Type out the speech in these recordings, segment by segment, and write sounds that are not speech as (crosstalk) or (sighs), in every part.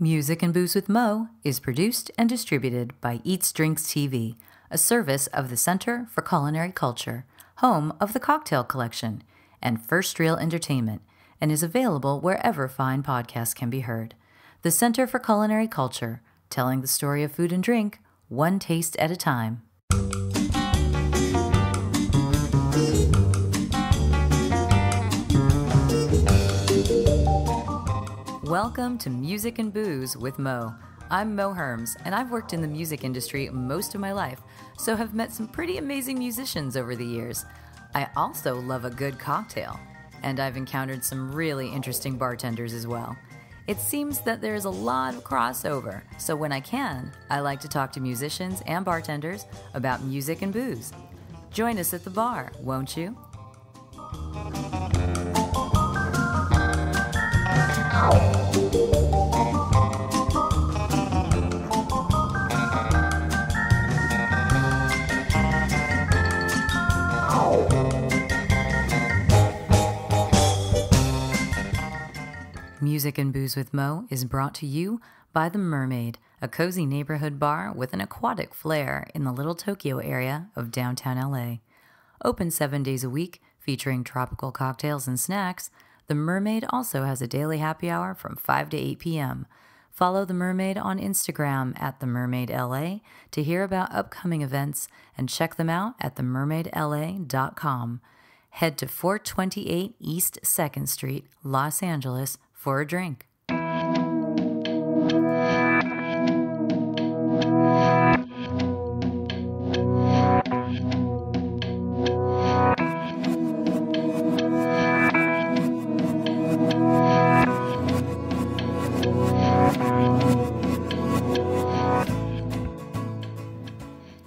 Music and Booze with Mo is produced and distributed by Eats Drinks TV, a service of the Center for Culinary Culture, home of the Cocktail Collection, and First Reel Entertainment, and is available wherever fine podcasts can be heard. The Center for Culinary Culture, telling the story of food and drink, one taste at a time. Welcome to Music and Booze with Mo. I'm Mo Herms, and I've worked in the music industry most of my life, so have met some pretty amazing musicians over the years. I also love a good cocktail, and I've encountered some really interesting bartenders as well. It seems that there's a lot of crossover, so when I can, I like to talk to musicians and bartenders about music and booze. Join us at the bar, won't you? Music and Booze with Mo is brought to you by The Mermaid, a cozy neighborhood bar with an aquatic flair in the Little Tokyo area of downtown LA. Open seven days a week, featuring tropical cocktails and snacks, The Mermaid also has a daily happy hour from 5 to 8 p.m. Follow The Mermaid on Instagram at The Mermaid LA to hear about upcoming events and check them out at themermaidla.com. Head to 428 East 2nd Street, Los Angeles for a drink.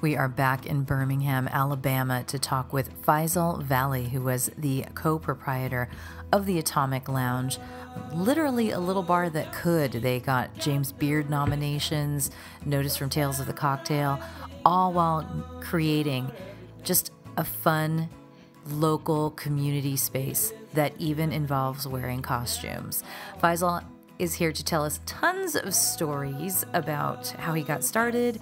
We are back in Birmingham, Alabama to talk with Feizal Valli, who was the co proprietor of the Atomic Lounge. Literally a little bar that could. They got James Beard nominations, notice from Tales of the Cocktail, all while creating just a fun local community space that even involves wearing costumes. Feizal is here to tell us tons of stories about how he got started,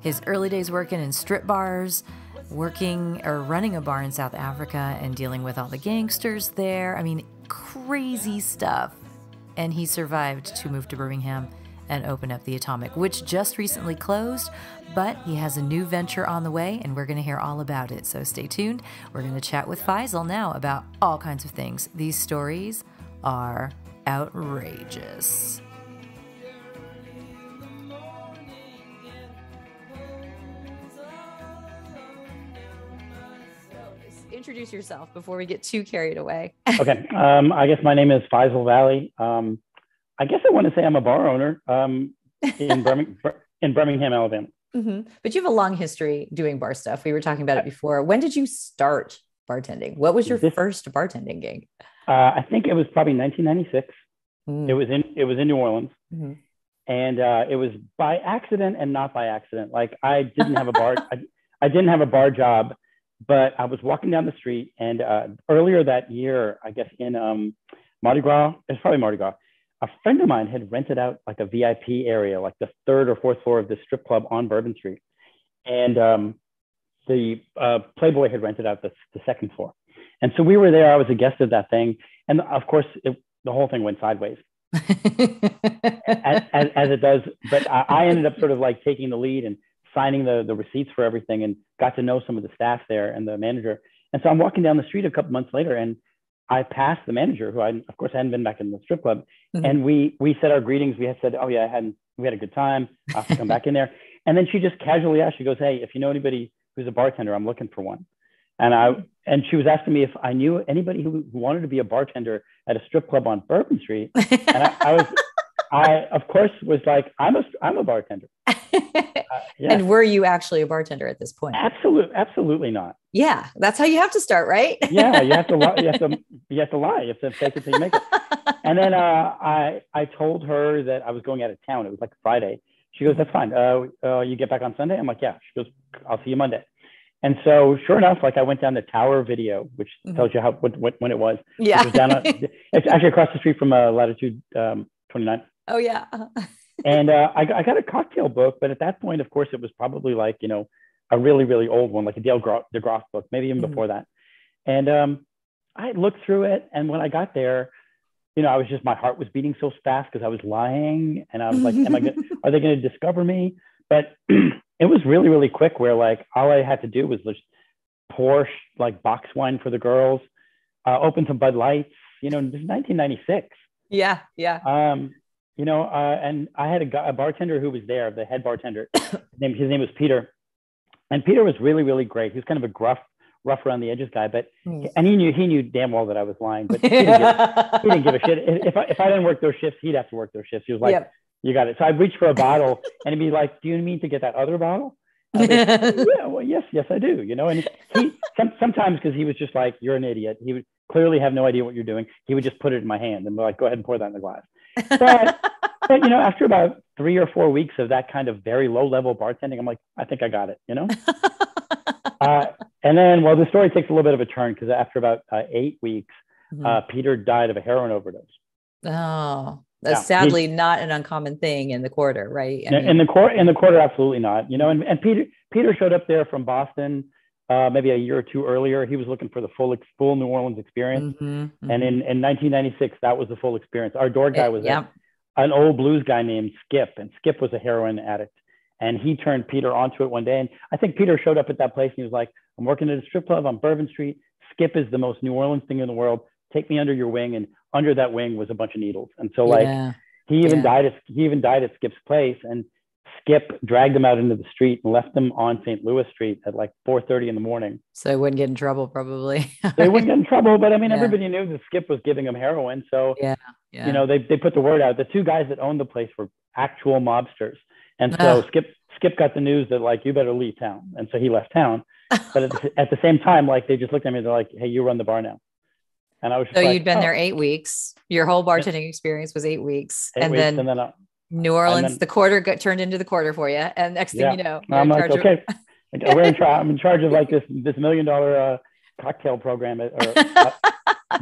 his early days working in strip bars, working or running a bar in South Africa and dealing with all the gangsters there. I mean, crazy stuff. And he survived to move to Birmingham and open up the Atomic, which just recently closed, but he has a new venture on the way and we're going to hear all about it. So stay tuned. We're going to chat with Feizal now about all kinds of things. These stories are outrageous. Introduce yourself before we get too carried away. (laughs) okay. Um, I guess my name is Feizal Valli. Um, I guess I want to say I'm a bar owner um, in, (laughs) Birmingham, in Birmingham, Alabama. Mm-hmm. But you have a long history doing bar stuff. We were talking about it before. When did you start bartending? What was your this, first bartending gig? Uh, I think it was probably 1996. Mm. It was in it was in New Orleans, mm-hmm. and uh, it was by accident and not by accident. Like I didn't have a bar. (laughs) I, I didn't have a bar job but I was walking down the street, and uh, earlier that year, I guess in um, Mardi Gras, it's probably Mardi Gras, a friend of mine had rented out like a VIP area, like the third or fourth floor of this strip club on Bourbon Street, and um, the uh, Playboy had rented out the, the second floor, and so we were there. I was a guest of that thing, and of course, it, the whole thing went sideways. (laughs) as, as, as, it does, but I, I ended up sort of like taking the lead and signing the, the receipts for everything and got to know some of the staff there and the manager. And so I'm walking down the street a couple months later and I passed the manager who I, of course, hadn't been back in the strip club. Mm-hmm. And we, we said our greetings. We had said, oh yeah, I hadn't, we had a good time. I have to come back in there. (laughs) And then she just casually asked, she goes, Hey, if you know anybody who's a bartender, I'm looking for one. And I, and she was asking me if I knew anybody who, who wanted to be a bartender at a strip club on Bourbon Street. (laughs) And I, I was, I of course was like, I'm a, I'm a bartender. (laughs) Uh, yeah. And were you actually a bartender at this point? Absolutely, absolutely not. Yeah, that's how you have to start, right? (laughs) yeah, you have to lie. You have to (laughs) you have to lie. You have to fake it till you make it. and then uh, I I told her that I was going out of town. It was like Friday. She goes, "That's fine. Uh, uh, you get back on Sunday." I'm like, "Yeah." She goes, "I'll see you Monday." And so, sure enough, like I went down the Tower Video, which mm-hmm. tells you how what, what, when it was. Yeah, was down. it's actually across the street from uh, Latitude um, 29. Oh yeah. and uh, I, I got a cocktail book, but at that point, of course, it was probably like you know a really really old one, like a Dale Gro- DeGroff book, maybe even mm-hmm. before that. And um, I looked through it, and when I got there, you know, I was just my heart was beating so fast because I was lying, and I was like, "Am I? Gonna, (laughs) are they going to discover me?" But (clears throat) it was really really quick, where like all I had to do was just pour like box wine for the girls, uh, open some Bud Lights. You know, this is 1996. Yeah, yeah. Um, you know, uh, and I had a, guy, a bartender who was there, the head bartender. (coughs) his, name, his name was Peter, and Peter was really, really great. He was kind of a gruff, rough around the edges guy, but mm. and he knew he knew damn well that I was lying, but (laughs) he didn't, give, he didn't give a shit. If I, if I didn't work those shifts, he'd have to work those shifts. He was like, yep. "You got it." So I'd reach for a bottle, and he'd be like, "Do you mean to get that other bottle?" Like, (laughs) yeah, well, yes, yes, I do. You know, and he some, sometimes because he was just like, "You're an idiot." He would clearly have no idea what you're doing. He would just put it in my hand and be like, "Go ahead and pour that in the glass." But (laughs) but you know, after about three or four weeks of that kind of very low level bartending, I'm like, I think I got it, you know? (laughs) uh, and then, well, the story takes a little bit of a turn because after about uh, eight weeks, mm-hmm. uh, Peter died of a heroin overdose. Oh, that's sadly not an uncommon thing in the quarter, right? I mean, in the quarter, in the quarter, absolutely not. You know, and, and Peter Peter showed up there from Boston. Uh, maybe a year or two earlier, he was looking for the full full New Orleans experience, mm-hmm, mm-hmm. and in, in 1996, that was the full experience. Our door guy was yeah an old blues guy named Skip, and Skip was a heroin addict. And he turned Peter onto it one day. And I think Peter showed up at that place and he was like, I'm working at a strip club on Bourbon Street. Skip is the most New Orleans thing in the world. Take me under your wing. And under that wing was a bunch of needles. And so like yeah. he even yeah. died at he even died at Skip's place. And Skip dragged them out into the street and left them on St. Louis Street at like 4:30 in the morning. So they wouldn't get in trouble, probably. (laughs) they wouldn't get in trouble, but I mean, yeah. everybody knew that Skip was giving them heroin. So yeah, yeah. you know, they they put the word out. The two guys that owned the place were actual mobsters, and so Skip Skip got the news that like you better leave town, and so he left town. (laughs) But at the, at the same time, like they just looked at me, and they're like, "Hey, you run the bar now." And I was so like, you'd been oh. there eight weeks. Your whole bartending experience was eight weeks, eight and, weeks then, and then uh, New Orleans, then, the quarter got turned into the quarter for you, and next thing yeah. you know, I'm like, okay, (laughs) of- we're in charge. I'm in charge of like this this million dollar uh, cocktail program at, or (laughs) uh,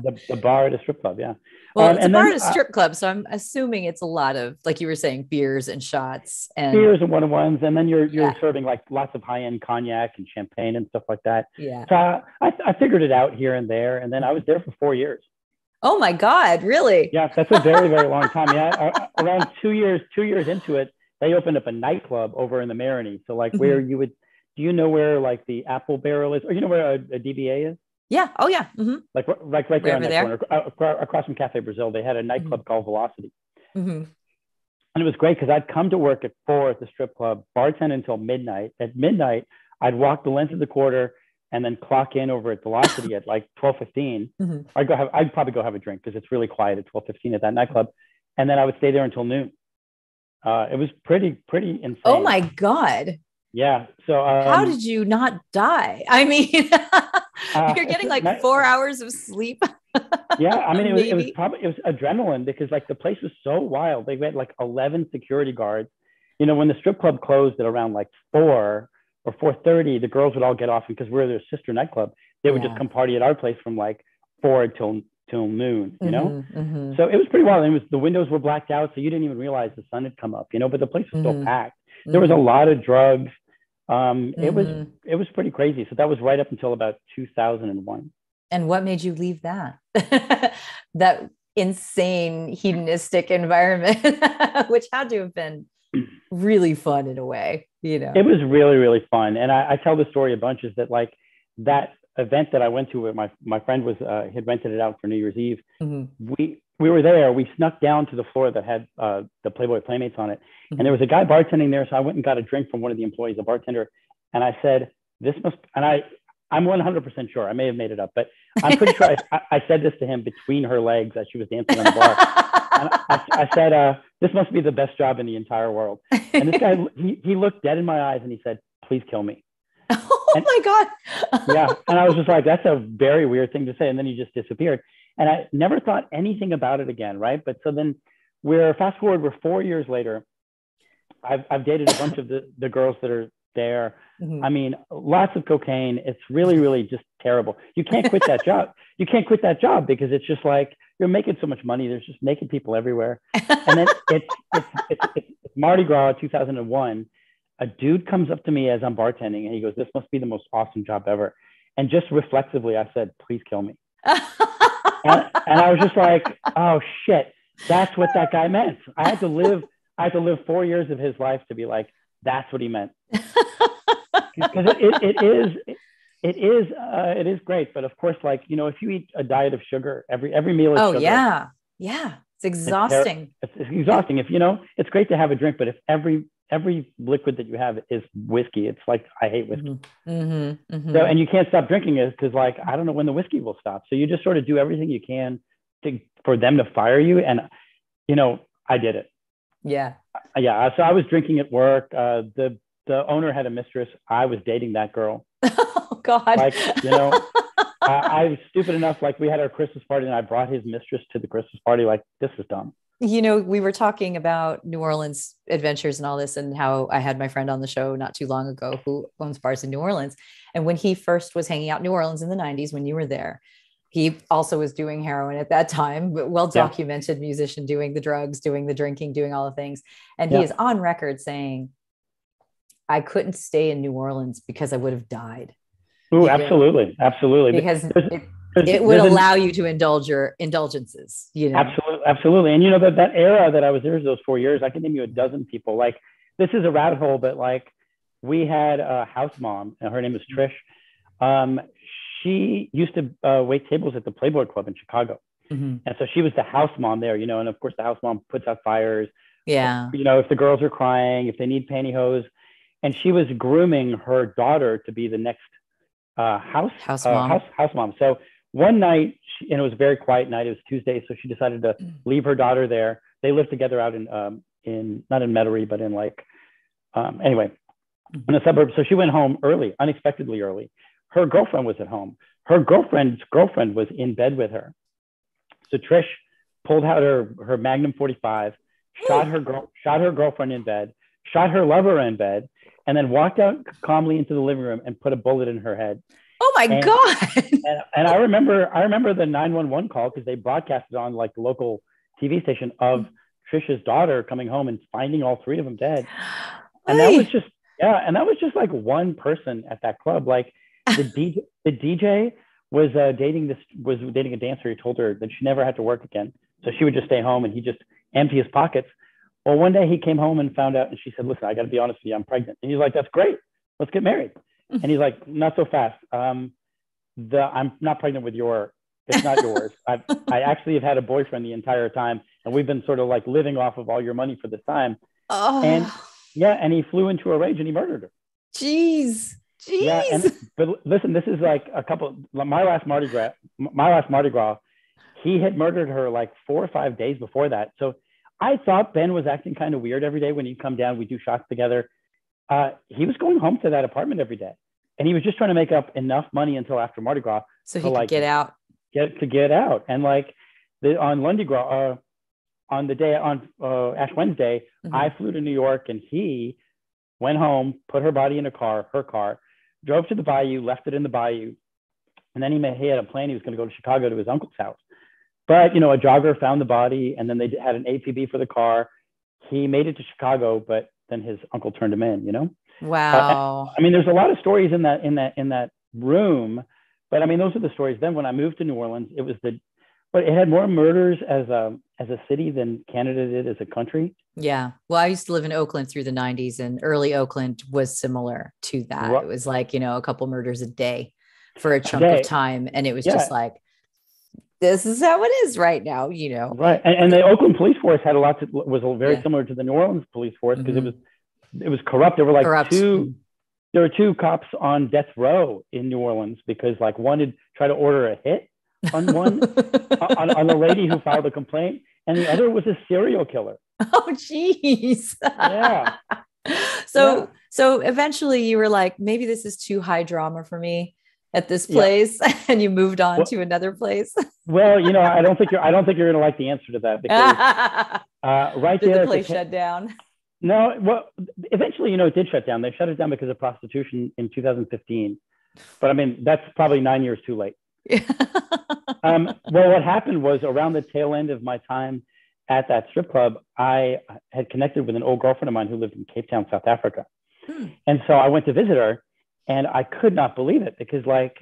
the, the, bar at a strip club. Yeah. Well, um, it's a bar then, at a strip club, so I'm assuming it's a lot of like you were saying, beers and shots and beers and one on ones, and then you're you're yeah. serving like lots of high end cognac and champagne and stuff like that. Yeah. So I, I figured it out here and there, and then I was there for four years. Oh my God, really? Yeah, that's a very, very long time. Yeah, around two years, two years into it, they opened up a nightclub over in the Marigny. So like where mm-hmm. you would, do you know where like the Apple Barrel is, or you know where a, a DBA is? Yeah. Oh yeah. Mm-hmm. Like like right there on that there. corner, across from Cafe Brazil, they had a nightclub mm-hmm. called Velocity. Mm-hmm. And it was great because I'd come to work at four at the strip club, bartend until midnight. At midnight, I'd walk the length of the quarter and then clock in over at Velocity at like 12:15. (laughs) Mm-hmm. I'd go have I'd probably go have a drink because it's really quiet at 12:15 at that nightclub, and then I would stay there until noon. Uh, it was pretty pretty insane. Oh my god! Yeah. So um, how did you not die? I mean, (laughs) uh, (laughs) you're getting like four hours of sleep. yeah, I mean, it was, it was probably it was adrenaline because like the place was so wild. They had like 11 security guards. You know, when the strip club closed at around like four or 4.30 the girls would all get off because we're their sister nightclub they would yeah. just come party at our place from like four till till noon you know mm-hmm, mm-hmm. so it was pretty wild it was the windows were blacked out so you didn't even realize the sun had come up you know but the place was mm-hmm. still packed there was a mm-hmm. lot of drugs um, it was mm-hmm. it was pretty crazy so that was right up until about 2001 and what made you leave that (laughs) that insane hedonistic environment (laughs) which had to have been really fun in a way you know? It was really really fun. And I, I, tell the story a bunch is that like that event that i went to where my, my friend was uh, had rented it out for new year's eve. Mm-hmm. we we were there. We snuck down to the floor that had uh, the playboy playmates on it. Mm-hmm. and there was a guy bartending there so i went and got a drink from one of the employees a bartender. And i said this must and i i'm 100% sure. I may have made it up but i'm pretty sure (laughs) I, I said this to him between her legs as she was dancing on the bar. And I, I said uh, this must be the best job in the entire world. And this guy, (laughs) he, he looked dead in my eyes and he said, please kill me. (laughs) Oh and, my God. (laughs) yeah. And I was just like, that's a very weird thing to say. And then he just disappeared. And I never thought anything about it again. Right. But so then we're fast forward, we're four years later. I've, I've dated a bunch of the, the girls that are there. Mm-hmm. I mean, lots of cocaine. It's really, really just terrible. You can't quit that job. You can't quit that job because it's just like you're making so much money. There's just naked people everywhere. (laughs) And then it's, it's, it's, it's, Mardi Gras 2001. A dude comes up to me as I'm bartending and he goes, This must be the most awesome job ever. And just reflexively, I said, Please kill me. (laughs) and, and I was just like, Oh shit, that's what that guy meant. I had to live, I had to live four years of his life to be like, That's what he meant. (laughs) Because it, it, it is, it is uh, it is great, but of course, like you know, if you eat a diet of sugar every every meal is oh sugar, yeah. Yeah. It's exhausting. it's, it's, exhausting. If you know it's great to have a drink but if every every liquid that you have is whiskey it's like i hate whiskey. Mm-hmm. Mm-hmm. mm-hmm. so and you can't stop drinking it because like i don't know when the whiskey will stop. So you just sort of do everything you can to for them to fire you and you know i did it. Yeah. Yeah so i was drinking at work. Uh, the the owner had a mistress. I was dating that girl (laughs) Oh God! Like you know, I, I, was stupid enough. Like we had our Christmas party, and I brought his mistress to the Christmas party. Like this is dumb. You know, we were talking about New Orleans adventures and all this, and how I had my friend on the show not too long ago who owns bars in New Orleans. And when he first was hanging out in New Orleans in the '90s, when you were there, he also was doing heroin at that time, but well documented yeah. musician doing the drugs, doing the drinking, doing all the things. And yeah. he is on record saying, I couldn't stay in New Orleans because I would have died. Oh, absolutely, absolutely. Because it, it would allow you to indulge your indulgences. You know, absolutely, absolutely. And you know that that era that I was there, those four years, I can name you a dozen people. Like this is a rabbit hole, but like we had a house mom, and her name is Trish. Um, she used to uh, wait tables at the Playboy Club in Chicago, mm-hmm. and so she was the house mom there. You know, and of course the house mom puts out fires. Yeah. You know, if the girls are crying, if they need pantyhose, and she was grooming her daughter to be the next uh, house house uh, mom. house house mom. So one night, she, and it was a very quiet night. It was Tuesday, so she decided to mm. leave her daughter there. They lived together out in um, in not in Metairie, but in like um, anyway in a suburb. So she went home early, unexpectedly early. Her girlfriend was at home. Her girlfriend's girlfriend was in bed with her. So Trish pulled out her her Magnum 45, shot her girl, shot her girlfriend in bed, shot her lover in bed, and then walked out calmly into the living room and put a bullet in her head. Oh my and, god! and, and, I remember, I remember the nine one one call because they broadcasted on like the local TV station of Trisha's daughter coming home and finding all three of them dead. And that was just yeah, and that was just like one person at that club. Like the DJ, the DJ was uh, dating this was dating a dancer. He told her that she never had to work again, so she would just stay home and he just empty his pockets well, one day he came home and found out, and she said, "Listen, I got to be honest with you, I'm pregnant." And he's like, "That's great. Let's get married." and he's like, "Not so fast. Um, the I'm not pregnant with your. It's not yours. (laughs) I I actually have had a boyfriend the entire time, and we've been sort of like living off of all your money for this time." Oh. And yeah, and he flew into a rage and he murdered her. Jeez. Jeez. Yeah, and, but listen, this is like a couple. My last Mardi Gras, my last Mardi Gras, he had murdered her like four or five days before that. So I thought Ben was acting kind of weird every day when he'd come down. We do shots together. Uh, he was going home to that apartment every day, and he was just trying to make up enough money until after Mardi Gras so he to, could like, get out. Get to get out, and like the, on Lundi Gras, uh, on the day on uh, Ash Wednesday, mm-hmm. I flew to New York, and he went home, put her body in a car, her car, drove to the bayou, left it in the bayou, and then he, made, he had a plan. He was going to go to Chicago to his uncle's house. But you know, a jogger found the body, and then they had an APB for the car. He made it to Chicago, but then his uncle turned him in. You know. Wow. Uh, I mean, there's a lot of stories in that in that in that room, but I mean, those are the stories. Then when I moved to New Orleans, it was the, but it had more murders as a as a city than Canada did as a country. Yeah. Well, I used to live in Oakland through the 90s, and early Oakland was similar to that. Right. It was like, you know, a couple murders a day for a chunk of time. And it was yeah. just like, this is how it is right now, you know. Right, and, and the Oakland police force had a lot to was very yeah. similar to the New Orleans police force because mm-hmm. it was it was corrupt. There were like corrupt. two there were two cops on death row in New Orleans because like one had tried to order a hit on one (laughs) on, on the lady who filed a complaint, and the other was a serial killer. (laughs) Oh, jeez. yeah. (laughs) So yeah. so eventually you were like, maybe this is too high drama for me at this place yeah. (laughs) and you moved on well, to another place? well, you know, I don't think you're I don't think you're gonna like the answer to that because (laughs) uh, right did there the place the, shut down. No, well eventually, you know, it did shut down. They shut it down because of prostitution in 2015. But I mean, that's probably nine years too late. (laughs) um, well, what happened was around the tail end of my time at that strip club, I had connected with an old girlfriend of mine who lived in Cape Town, South Africa. Hmm. And so I went to visit her and I could not believe it because like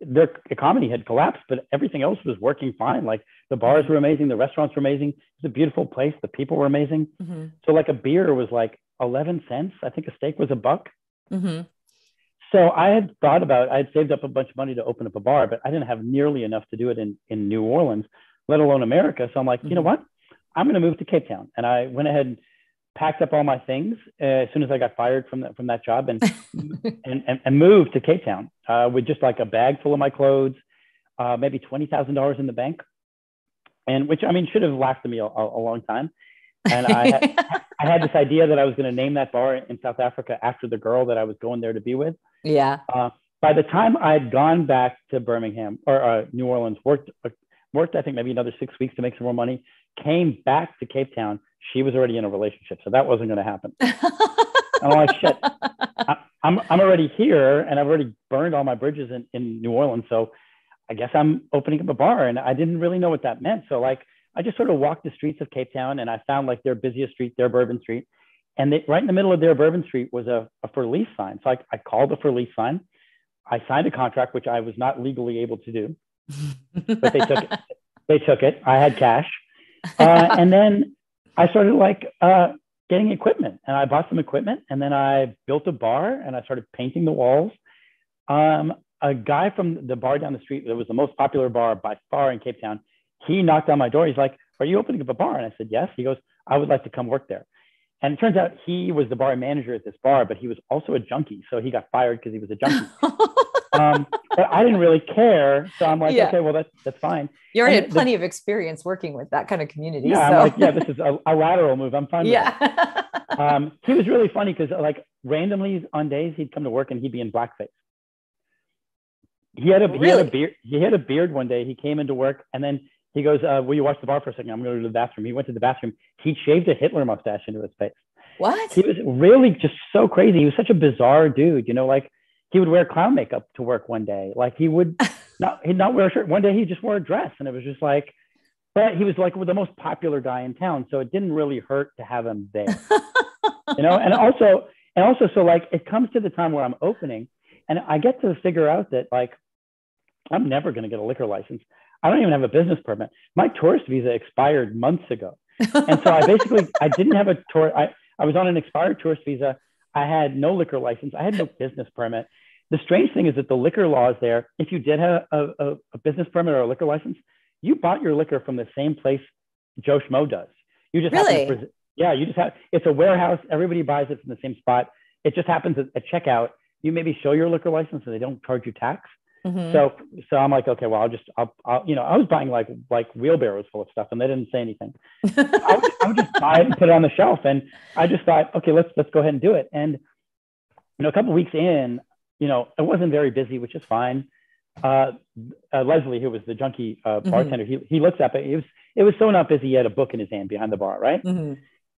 their economy had collapsed, but everything else was working fine. Like the bars were amazing, the restaurants were amazing. It was a beautiful place. The people were amazing. Mm-hmm. So like a beer was like 11 cents. I think a steak was a buck. Mm-hmm. So I had thought about, I had saved up a bunch of money to open up a bar, but I didn't have nearly enough to do it in, in New Orleans, let alone America. So I'm like, mm-hmm. you know mm-hmm. what? I'm going to move to Cape Town. And I went ahead and packed up all my things uh, as soon as I got fired from that, from that job and, (laughs) and, and, and, moved to Cape Town uh, with just like a bag full of my clothes, uh, maybe $20,000 in the bank. And which, I mean, should have lasted me a, a long time. And I had, (laughs) I had this idea that I was going to name that bar in South Africa after the girl that I was going there to be with. Yeah. Uh, by the time I had gone back to Birmingham or uh, New Orleans, worked uh, worked I think maybe another six weeks to make some more money, came back to Cape Town. She was already in a relationship, so that wasn't going to happen. I'm (laughs) like, shit, I, am I'm, I'm already here, and I've already burned all my bridges in, in New Orleans, so I guess I'm opening up a bar, and I didn't really know what that meant. So like, I just sort of walked the streets of Cape Town, and I found like their busiest street, their Bourbon Street, and they, right in the middle of their Bourbon Street was a, a for lease sign. So I, I called the for lease sign. I signed a contract, which I was not legally able to do, but they took it. (laughs) They took it. I had cash, uh, and then I started like uh, getting equipment, and I bought some equipment, and then I built a bar, and I started painting the walls. Um, a guy from the bar down the street that was the most popular bar by far in Cape Town, he knocked on my door. He's like, "Are you opening up a bar?" And I said, "Yes." He goes, "I would like to come work there." And it turns out he was the bar manager at this bar, but he was also a junkie. So he got fired because he was a junkie. (laughs) um, but I didn't really care. So I'm like, yeah. okay, well, that's, that's fine. You already and had plenty the, of experience working with that kind of community. Yeah, so. I'm like, yeah, this is a, a lateral move. I'm fine. Yeah. um, he was really funny because like randomly on days he'd come to work and he'd be in blackface. He had a really? he had a beard. He had a beard one day. He came into work and then he goes, uh, "Will you watch the bar for a second? I'm going to go to the bathroom." He went to the bathroom. He shaved a Hitler mustache into his face. What? He was really just so crazy. He was such a bizarre dude. You know, like he would wear clown makeup to work one day. Like he would (laughs) not he'd not wear a shirt. One day he just wore a dress, and it was just like. But he was like the most popular guy in town, so it didn't really hurt to have him there. (laughs) you know, and also and also so like it comes to the time where I'm opening, and I get to figure out that like I'm never going to get a liquor license. I don't even have a business permit. My tourist visa expired months ago. And so I basically, I didn't have a tour. I, I was on an expired tourist visa. I had no liquor license. I had no business permit. The strange thing is that the liquor laws there, if you did have a, a, a business permit or a liquor license, you bought your liquor from the same place Joe Schmo does. You just really? To, yeah, you just have, it's a warehouse. Everybody buys it from the same spot. It just happens at, at checkout. You maybe show your liquor license and they don't charge you tax. Mm-hmm. So, so I'm like, okay, well, I'll just, I'll, I'll, you know, I was buying like, like wheelbarrows full of stuff and they didn't say anything. (laughs) I, would, I would just buy it and put it on the shelf. And I just thought, okay, let's, let's go ahead and do it. And, you know, a couple weeks in, you know, it wasn't very busy, which is fine. Uh, uh, Leslie, who was the junkie uh, mm-hmm. bartender, mm-hmm. he, he looks at me. It was, it was so not busy. He had a book in his hand behind the bar, right? Mm-hmm.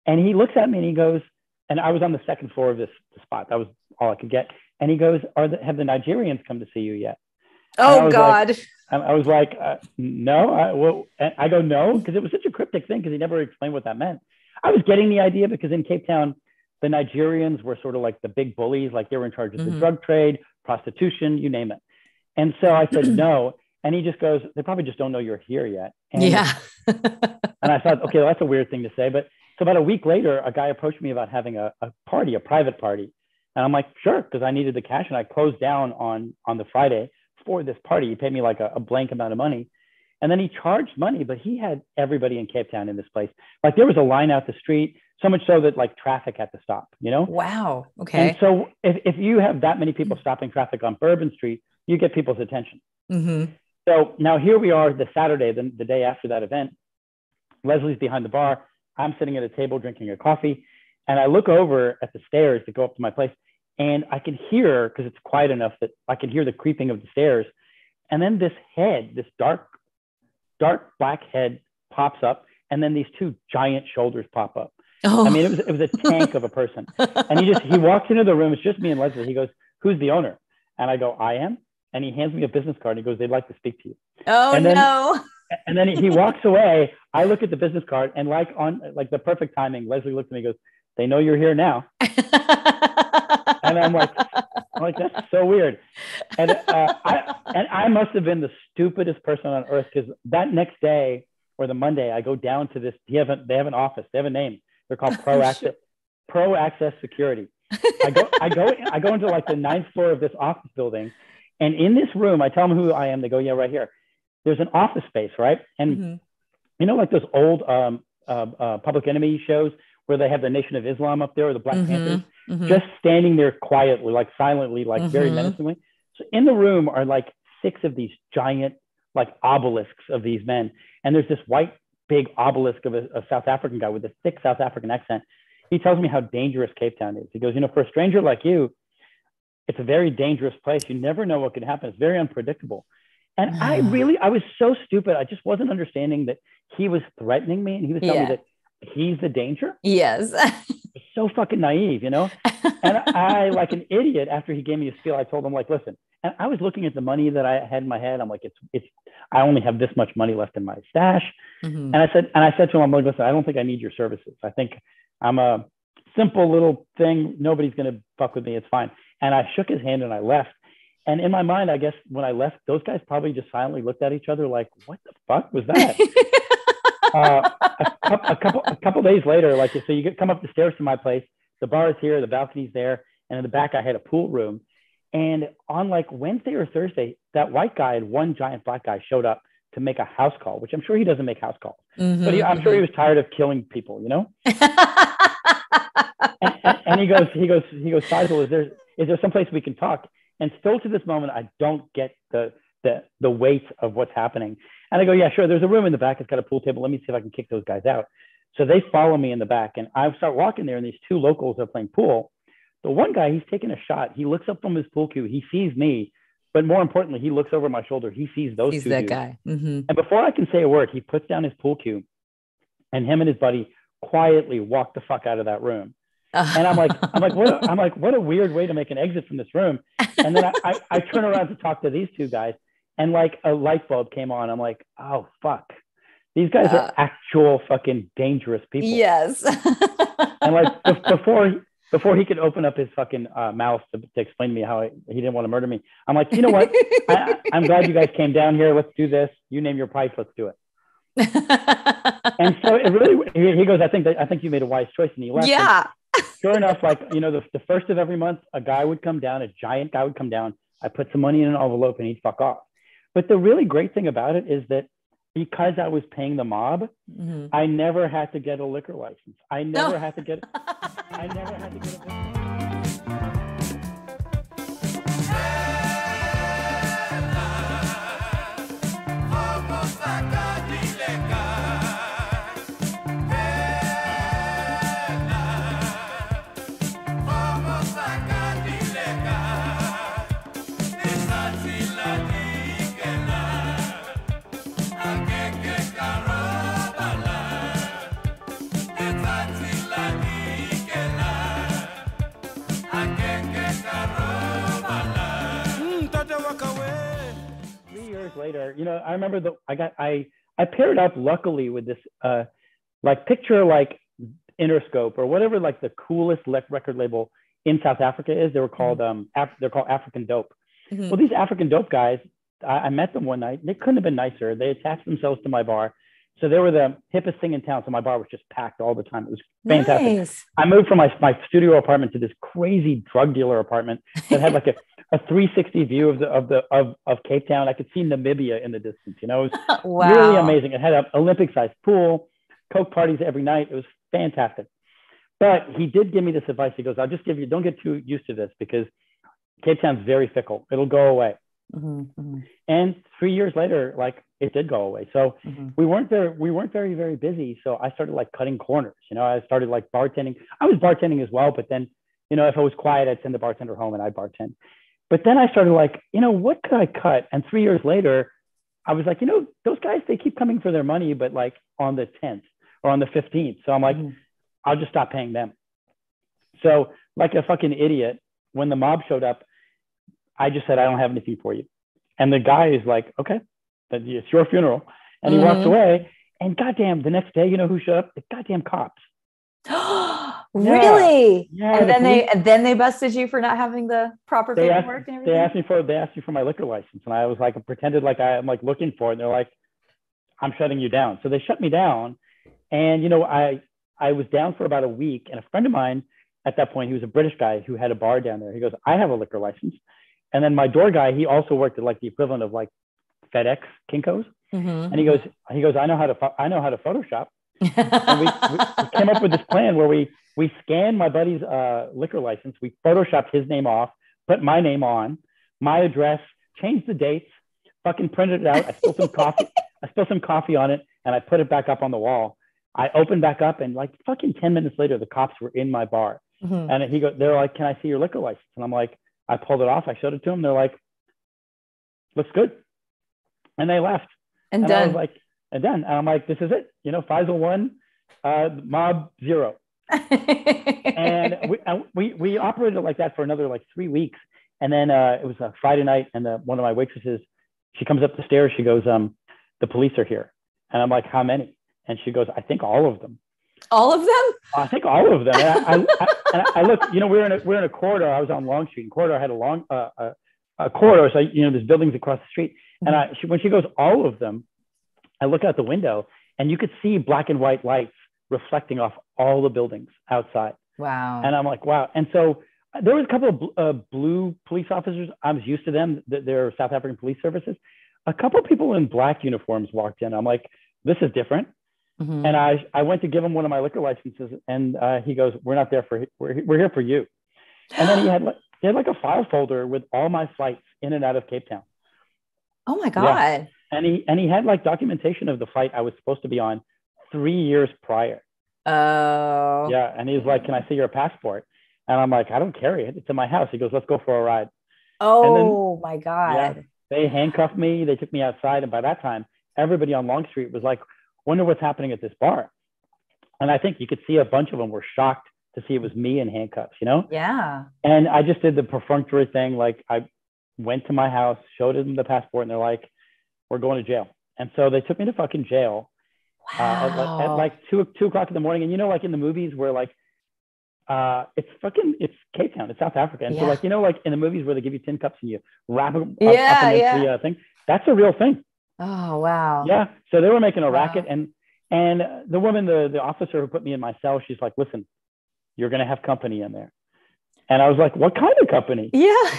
And he looks at me and he goes, and I was on the second floor of this spot. That was all I could get. And he goes, "Are the, have the Nigerians come to see you yet?" Oh God. Like, I was like, uh, no. I, well, I go no because it was such a cryptic thing because he never explained what that meant. I was getting the idea because in Cape Town, the Nigerians were sort of like the big bullies, like they were in charge of mm-hmm. the drug trade, prostitution, you name it. And so I said (clears throat) no, and he just goes, they probably just don't know you're here yet. And, yeah. (laughs) and I thought, okay, well, that's a weird thing to say, but so about a week later, a guy approached me about having a, a party, a private party, and I'm like, sure, because I needed the cash, and I closed down on on the Friday for this party. He paid me like a, a blank amount of money. And then he charged money, but he had everybody in Cape Town in this place. Like there was a line out the street, so much so that like traffic had to stop, you know? Wow. Okay. And so if, if you have that many people stopping traffic on Bourbon Street, you get people's attention. Mm-hmm. So now here we are the Saturday, the, the day after that event. Leslie's behind the bar. I'm sitting at a table drinking a coffee. And I look over at the stairs to go up to my place and I can hear because it's quiet enough that I can hear the creeping of the stairs. And then this head, this dark, dark black head pops up, and then these two giant shoulders pop up. Oh. I mean, it was it was a oh. tank of a person. And he just he walks into the room. It's just me and Leslie. He goes, "Who's the owner?" And I go, "I am." and he hands me a business card and he goes, "They'd like to speak to you." Oh and then, no! And then he walks away. I look at the business card and like on like the perfect timing, Leslie looks at me and goes, "They know you're here now." (laughs) and I'm like, I'm like that's so weird. And uh, I and I must have been the stupidest person on earth because that next day or the Monday, I go down to this. They have a, they have an office. They have a name. They're called (laughs) Pro Access Pro Access Security. I go I go I go into like the ninth floor of this office building, and in this room, I tell them who I am. They go, yeah, right here. There's an office space, right? And mm-hmm. you know, like those old um, uh, uh, Public Enemy shows where they have the Nation of Islam up there or the Black mm-hmm. Panthers, mm-hmm. just standing there quietly, like silently, like very mm-hmm. menacingly. So in the room are like six of these giant like obelisks of these men, and there's this white big obelisk of a, a South African guy with a thick South African accent. He tells me how dangerous Cape Town is. He goes, you know, for a stranger like you, it's a very dangerous place. You never know what could happen. It's very unpredictable. And (sighs) I really, I was so stupid. I just wasn't understanding that he was threatening me and he was telling yeah. me that he's the danger. Yes. (laughs) so fucking naive, you know? (laughs) and I, like an idiot, after he gave me a spiel, I told him, like, listen, and I was looking at the money that I had in my head. I'm like, it's, it's, I only have this much money left in my stash. Mm-hmm. And I said, and I said to him, I'm like, listen, I don't think I need your services. I think I'm a simple little thing. Nobody's going to fuck with me. It's fine. And I shook his hand and I left. And in my mind, I guess when I left, those guys probably just silently looked at each other like, what the fuck was that? (laughs) uh, a, a, couple a couple days later, like so, you come up the stairs to my place. The bar is here, the balcony's there, and in the back I had a pool room. And on like Wednesday or Thursday, that white guy and one giant black guy showed up to make a house call, which I'm sure he doesn't make house calls, mm-hmm, but he, I'm mm-hmm. sure he was tired of killing people, you know. (laughs) and, and, and, he goes, he goes, he goes, Feizal, is there is there some place we can talk? And still to this moment, I don't get the the the weight of what's happening. And I go, yeah, sure. There's a room in the back. It's got a pool table. Let me see if I can kick those guys out. So they follow me in the back, and I start walking there, and these two locals are playing pool. The one guy, he's taking a shot. He looks up from his pool cue. He sees me, but more importantly, he looks over my shoulder. He sees those he's two. that dudes. guy. Mm-hmm. And before I can say a word, he puts down his pool cue, and him and his buddy quietly walk the fuck out of that room. (laughs) and I'm like, I'm like, what? A, I'm like, what a weird way to make an exit from this room. And then I, I, I turn around to talk to these two guys, and like a light bulb came on. I'm like, oh fuck, these guys are actual fucking dangerous people. Yes. (laughs) and like (laughs) before before he could open up his fucking uh, mouth to, to, explain to me how he, he didn't want to murder me, I'm like, you know what? I, am glad you guys came down here. Let's do this. You name your price. Let's do it. (laughs) and so it really, he, he goes, I think that I think you made a wise choice, and he left. Yeah. And sure enough, like you know, the, the first of every month, a guy would come down, a giant guy would come down. I put some money in an envelope, and he'd fuck off. But the really great thing about it is that because I was paying the mob, mm-hmm. I never had to get a liquor license. I never no. had to get. (laughs) I never had to get a. years later, you know, I remember that I got I I paired up luckily with this uh like picture like Interscope or whatever like the coolest record label in South Africa is. They were called mm-hmm. um Af- they're called African Dope. Mm-hmm. Well, these African Dope guys, I, I met them one night. They couldn't have been nicer. They attached themselves to my bar. So they were the hippest thing in town. So my bar was just packed all the time. It was fantastic. Nice. I moved from my, my studio apartment to this crazy drug dealer apartment that had like a (laughs) a 360 view of the of the of, of Cape Town. I could see Namibia in the distance. You know, it was (laughs) wow. really amazing. It had an Olympic-sized pool, coke parties every night. It was fantastic. But he did give me this advice. He goes, "I'll just give you. Don't get too used to this because Cape Town's very fickle. It'll go away." Mm-hmm, mm-hmm. And three years later, like it did go away. So mm-hmm. we weren't there. We weren't very very busy. So I started like cutting corners. You know, I started like bartending. I was bartending as well, but then you know, if I was quiet, I'd send the bartender home and I'd bartend. But then I started like, you know, what could I cut? And three years later, I was like, you know, those guys, they keep coming for their money, but like on the 10th or on the 15th. So I'm like, mm-hmm. I'll just stop paying them. So, like a fucking idiot, when the mob showed up, I just said, I don't have anything for you. And the guy is like, okay, it's your funeral. And he mm-hmm. walks away. And goddamn, the next day, you know who showed up? The goddamn cops. (gasps) (gasps) really? Yeah. And then police, they and then they busted you for not having the proper they paperwork asked, and everything. They asked me for they asked me for my liquor license, and I was like, I pretended like I, am like looking for it. And they're like, I'm shutting you down. So they shut me down, and you know, I I was down for about a week, and a friend of mine at that point, he was a British guy who had a bar down there. He goes, I have a liquor license. And then my door guy, he also worked at like the equivalent of like FedEx Kinkos. Mm-hmm. And he goes, he goes, I know how to, I know how to Photoshop. and we, we, came up with this plan where we we scanned my buddy's uh, liquor license, we photoshopped his name off, put my name on, my address, changed the dates, fucking printed it out. I spilled some coffee, I spilled some coffee on it, and I put it back up on the wall. I opened back up, and like fucking ten minutes later, the cops were in my bar, mm-hmm. and he go, they're like, "Can I see your liquor license?" And I'm like, I pulled it off. I showed it to them. They're like, looks good. And they left. And, and done. I was like, and done. And I'm like, this is it. You know, Feizal one, uh, mob zero. And we, we, we operated like that for another like three weeks. And then uh, it was a Friday night, and the, one of my waitresses, she comes up the stairs. She goes, um, the police are here. And I'm like, how many? And she goes, I think all of them. All of them? I think all of them. And I, I, I, look, you know, we're in a we're in a corridor. I was on Long Street. And corridor I had a long uh, a, a corridor. So you know, there's buildings across the street. And I, she, when she goes, all of them, I look out the window, and you could see black and white lights reflecting off all the buildings outside. Wow. And I'm like, wow. And so there was a couple of uh, blue police officers. I was used to them. They're South African police services. A couple of people in black uniforms walked in. I'm like, this is different. Mm-hmm. And I, I went to give him one of my liquor licenses, and uh, he goes, "We're not there for we're, we're here for you." And then he had like he had like a file folder with all my flights in and out of Cape Town. Oh my god! Yeah. And he and he had like documentation of the flight I was supposed to be on three years prior. Oh. Yeah, and he's like, "Can I see your passport?" And I'm like, "I don't carry it. It's in my house." He goes, "Let's go for a ride." Oh then, my god! Yeah, they handcuffed me. They took me outside, and by that time, everybody on Long Street was like, wonder what's happening at this bar. And I think you could see a bunch of them were shocked to see it was me in handcuffs, you know? Yeah. And I just did the perfunctory thing. Like I went to my house, showed them the passport, and they're like, we're going to jail. And so they took me to fucking jail wow. uh, at, like, at like two, two o'clock in the morning. And you know, like in the movies where like, uh, it's fucking, it's Cape Town, it's South Africa. And yeah. so like, you know, like in the movies where they give you tin cups and you wrap them yeah, up, up yeah. the uh, thing, that's a real thing. Oh wow. Yeah. So they were making a wow. racket, and and the woman, the the officer who put me in my cell, she's like, "Listen, you're gonna have company in there." And I was like, "What kind of company?" Yeah.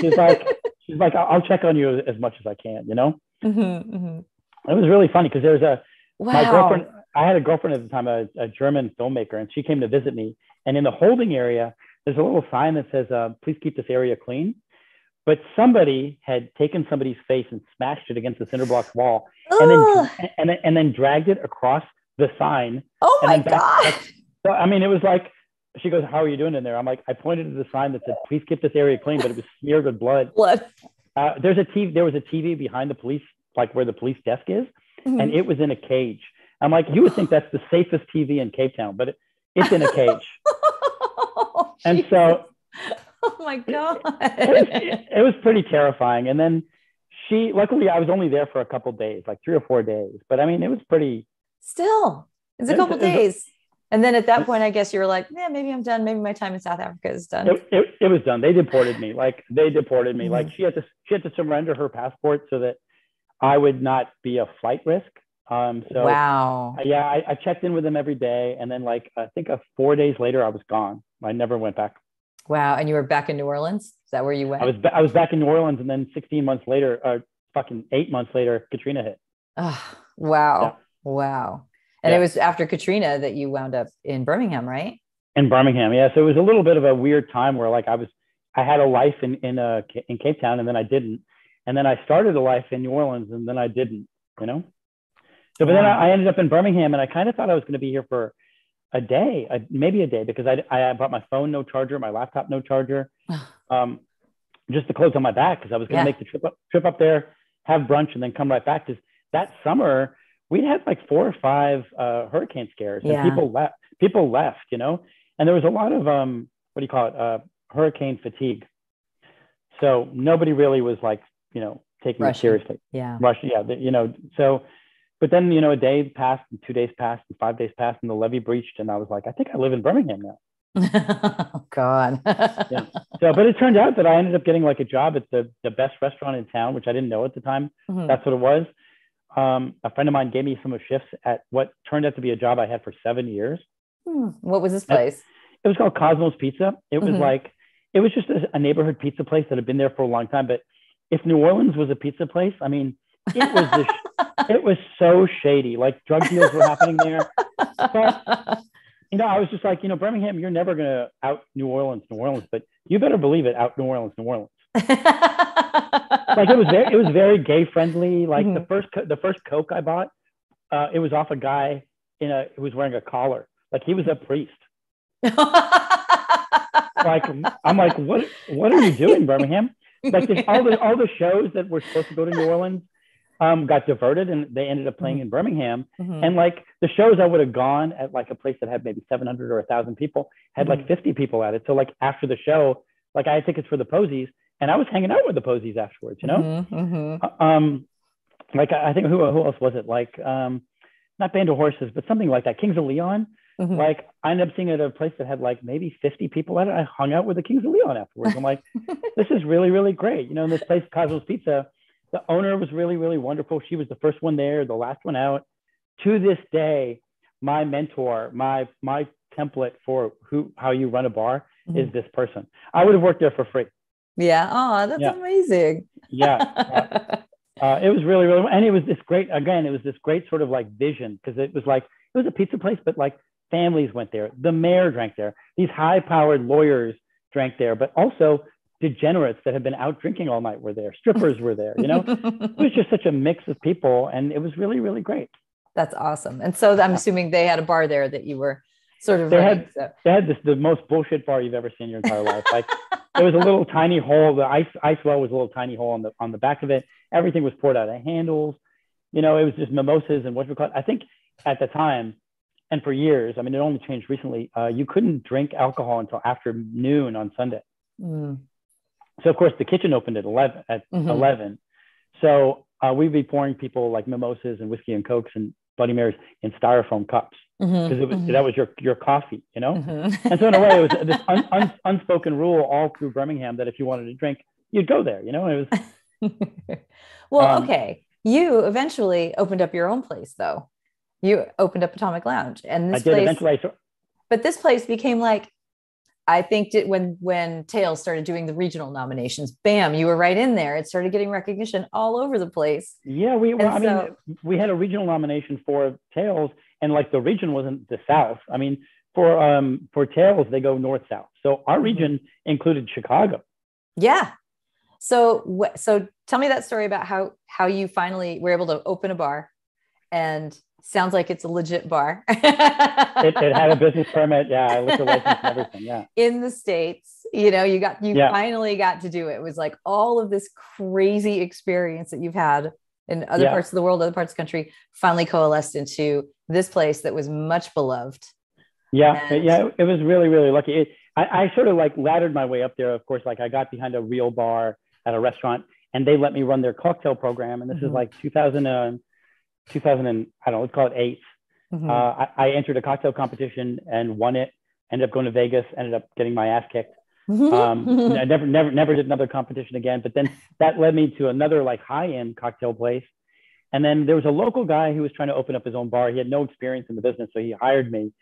she's like, she's like, "I'll check on you as much as I can," you know. Mm-hmm, mm-hmm. It was really funny because there's a wow. my girlfriend. I had a girlfriend at the time, a, a German filmmaker, and she came to visit me. And in the holding area, there's a little sign that says, uh, "Please keep this area clean." but somebody had taken somebody's face and smashed it against the cinder block wall and then, and then and then dragged it across the sign. Oh my god! So I mean, it was like she goes, "How are you doing in there?" I'm like, I pointed to the sign that said, "Please keep this area clean," but it was (laughs) smeared with blood. Blood. Uh, there's a TV. There was a TV behind the police, like where the police desk is, mm-hmm. and it was in a cage. I'm like, you would think that's the safest TV in Cape Town, but it, it's in a cage. (laughs) oh, and so oh my god. it was, it was, pretty terrifying. And then she luckily i was only there for a couple days like three or four days. But i mean it was pretty still it's a couple it, days. And then at that point i guess you were like yeah maybe i'm done. Maybe my time in south africa is done. It, it, it was done. They deported me. Like they deported me. Mm-hmm. like she had to she had to surrender her passport so that i would not be a flight risk um, so wow. Yeah, I, I, checked in with them every day, and then like I think a four days later, I was gone. I never went back. Wow. And you were back in New Orleans? Is that where you went? I was, I was back in New Orleans and then 16 months later, uh, fucking eight months later, Katrina hit. Oh, wow. Yeah. Wow. And yeah. it was after Katrina that you wound up in Birmingham, right? In Birmingham. Yeah. So it was a little bit of a weird time where like I was, I had a life in, in, uh, in Cape Town and then I didn't. And then I started a life in New Orleans and then I didn't, you know? So, but then I, I ended up in Birmingham and I kind of thought I was going to be here for a day, a, maybe a day, because I, I brought my phone no charger, my laptop no charger, (sighs) um, just to close on my back because I was going to yeah. make the trip up, trip up there, have brunch, and then come right back. Because that summer we'd had like four or five uh, hurricane scares, and yeah. people left. People left, you know, and there was a lot of um, what do you call it, uh, hurricane fatigue. So nobody really was like, you know, taking Russian. it seriously. Yeah. Russia. Yeah. You know, so, but then, you know, a day passed and two days passed and five days passed and the levee breached. And I was like, I think I live in Birmingham now. oh, (laughs) God. (laughs) yeah. So, but it turned out that I ended up getting like a job at the, the best restaurant in town, which I didn't know at the time. Mm-hmm. That's what it was. Um, a friend of mine gave me some of shifts at what turned out to be a job I had for seven years. Hmm. What was this place? It was called Cosmos Pizza. It was mm-hmm. like, it was just a, a, neighborhood pizza place that had been there for a long time. But if New Orleans was a pizza place, I mean, it was (laughs) it was so shady. Like drug deals were happening there. But you know, I was just like, you know, Birmingham, you're never gonna out New Orleans, New Orleans, but you better believe it, out New Orleans, New Orleans. (laughs) like it was very, it was very gay friendly. Like mm-hmm. the first, the first Coke I bought, uh, it was off a guy in a, who was wearing a collar. Like he was a priest. (laughs) like I'm like, what, what are you doing, Birmingham? Like all the (laughs) all the shows that were supposed to go to New Orleans um, got diverted and they ended up playing mm-hmm. in Birmingham. Mm-hmm. And like the shows I would have gone at like a place that had maybe 700 or 1,000 people had mm-hmm. like 50 people at it. So like after the show, like I had tickets for the Posies and I was hanging out with the Posies afterwards, you know? Mm-hmm. Mm-hmm. Uh, um, like I think who, who else was it? Like um, not Band of Horses, but something like that. Kings of Leon. Mm-hmm. Like I ended up seeing it at a place that had like maybe 50 people at it. I hung out with the Kings of Leon afterwards. I'm like, (laughs) this is really, really great. You know, in this place, Cosmos Pizza, the owner was really, really wonderful. She was the first one there, the last one out. To this day, my mentor, my my template for who how you run a bar mm-hmm. is this person. I would have worked there for free. Yeah. Oh, that's yeah. amazing. yeah. Uh, (laughs) uh, it was really, really, and it was this great. Again, it was this great sort of like vision because it was like it was a pizza place, but like families went there. The mayor drank there. These high-powered lawyers drank there, but also degenerates that had been out drinking all night were there. Strippers were there. You know, (laughs) it was just such a mix of people, and it was really, really great. That's awesome. And so I'm assuming they had a bar there that you were sort of. They running, had so. they had this the most bullshit bar you've ever seen in your entire life. Like it was a little (laughs) tiny hole. The ice ice well was a little tiny hole on the on the back of it. Everything was poured out of handles. You know, it was just mimosas and what we call. I think at the time and for years, I mean, it only changed recently. Uh, you couldn't drink alcohol until after noon on Sunday. Mm. So of course the kitchen opened at 11 at mm-hmm. 11. So uh, we'd be pouring people like mimosas and whiskey and cokes and Bloody Marys in styrofoam cups because mm-hmm. mm-hmm. that was your your coffee, you know. Mm-hmm. and so in a way, it was this un, un, unspoken rule all through Birmingham that if you wanted to drink, you'd go there, you know. It was. (laughs) well, um, okay. You eventually opened up your own place, though. You opened up Atomic Lounge, and this I did place. Eventually, but this place became like I think that when when Tales started doing the regional nominations, bam, you were right in there. It started getting recognition all over the place. Yeah, we well, I so, mean we had a regional nomination for Tales, and like the region wasn't the South. I mean, for um for Tales, they go north south. So our mm-hmm. region included Chicago. Yeah. So so tell me that story about how how you finally were able to open a bar and sounds like it's a legit bar. (laughs) it, it, had a business permit, yeah, liquor license and everything, yeah. In the states, you know, you got you yeah. finally got to do it. It was like all of this crazy experience that you've had in other yeah. parts of the world, other parts of the country, finally coalesced into this place that was much beloved. Yeah, and- yeah, it was really, really lucky. It, I, I sort of like laddered my way up there. Of course, like I got behind a real bar at a restaurant, and they let me run their cocktail program. And this mm-hmm. is like 2000. Uh, 2000 and I don't know, let's call it 8 mm-hmm. uh, I, I, entered a cocktail competition and won it. Ended up going to Vegas. Ended up getting my ass kicked. Mm-hmm. Um, (laughs) I never, never, never did another competition again. But then that led me to another like high-end cocktail place. And then there was a local guy who was trying to open up his own bar. He had no experience in the business, so he hired me.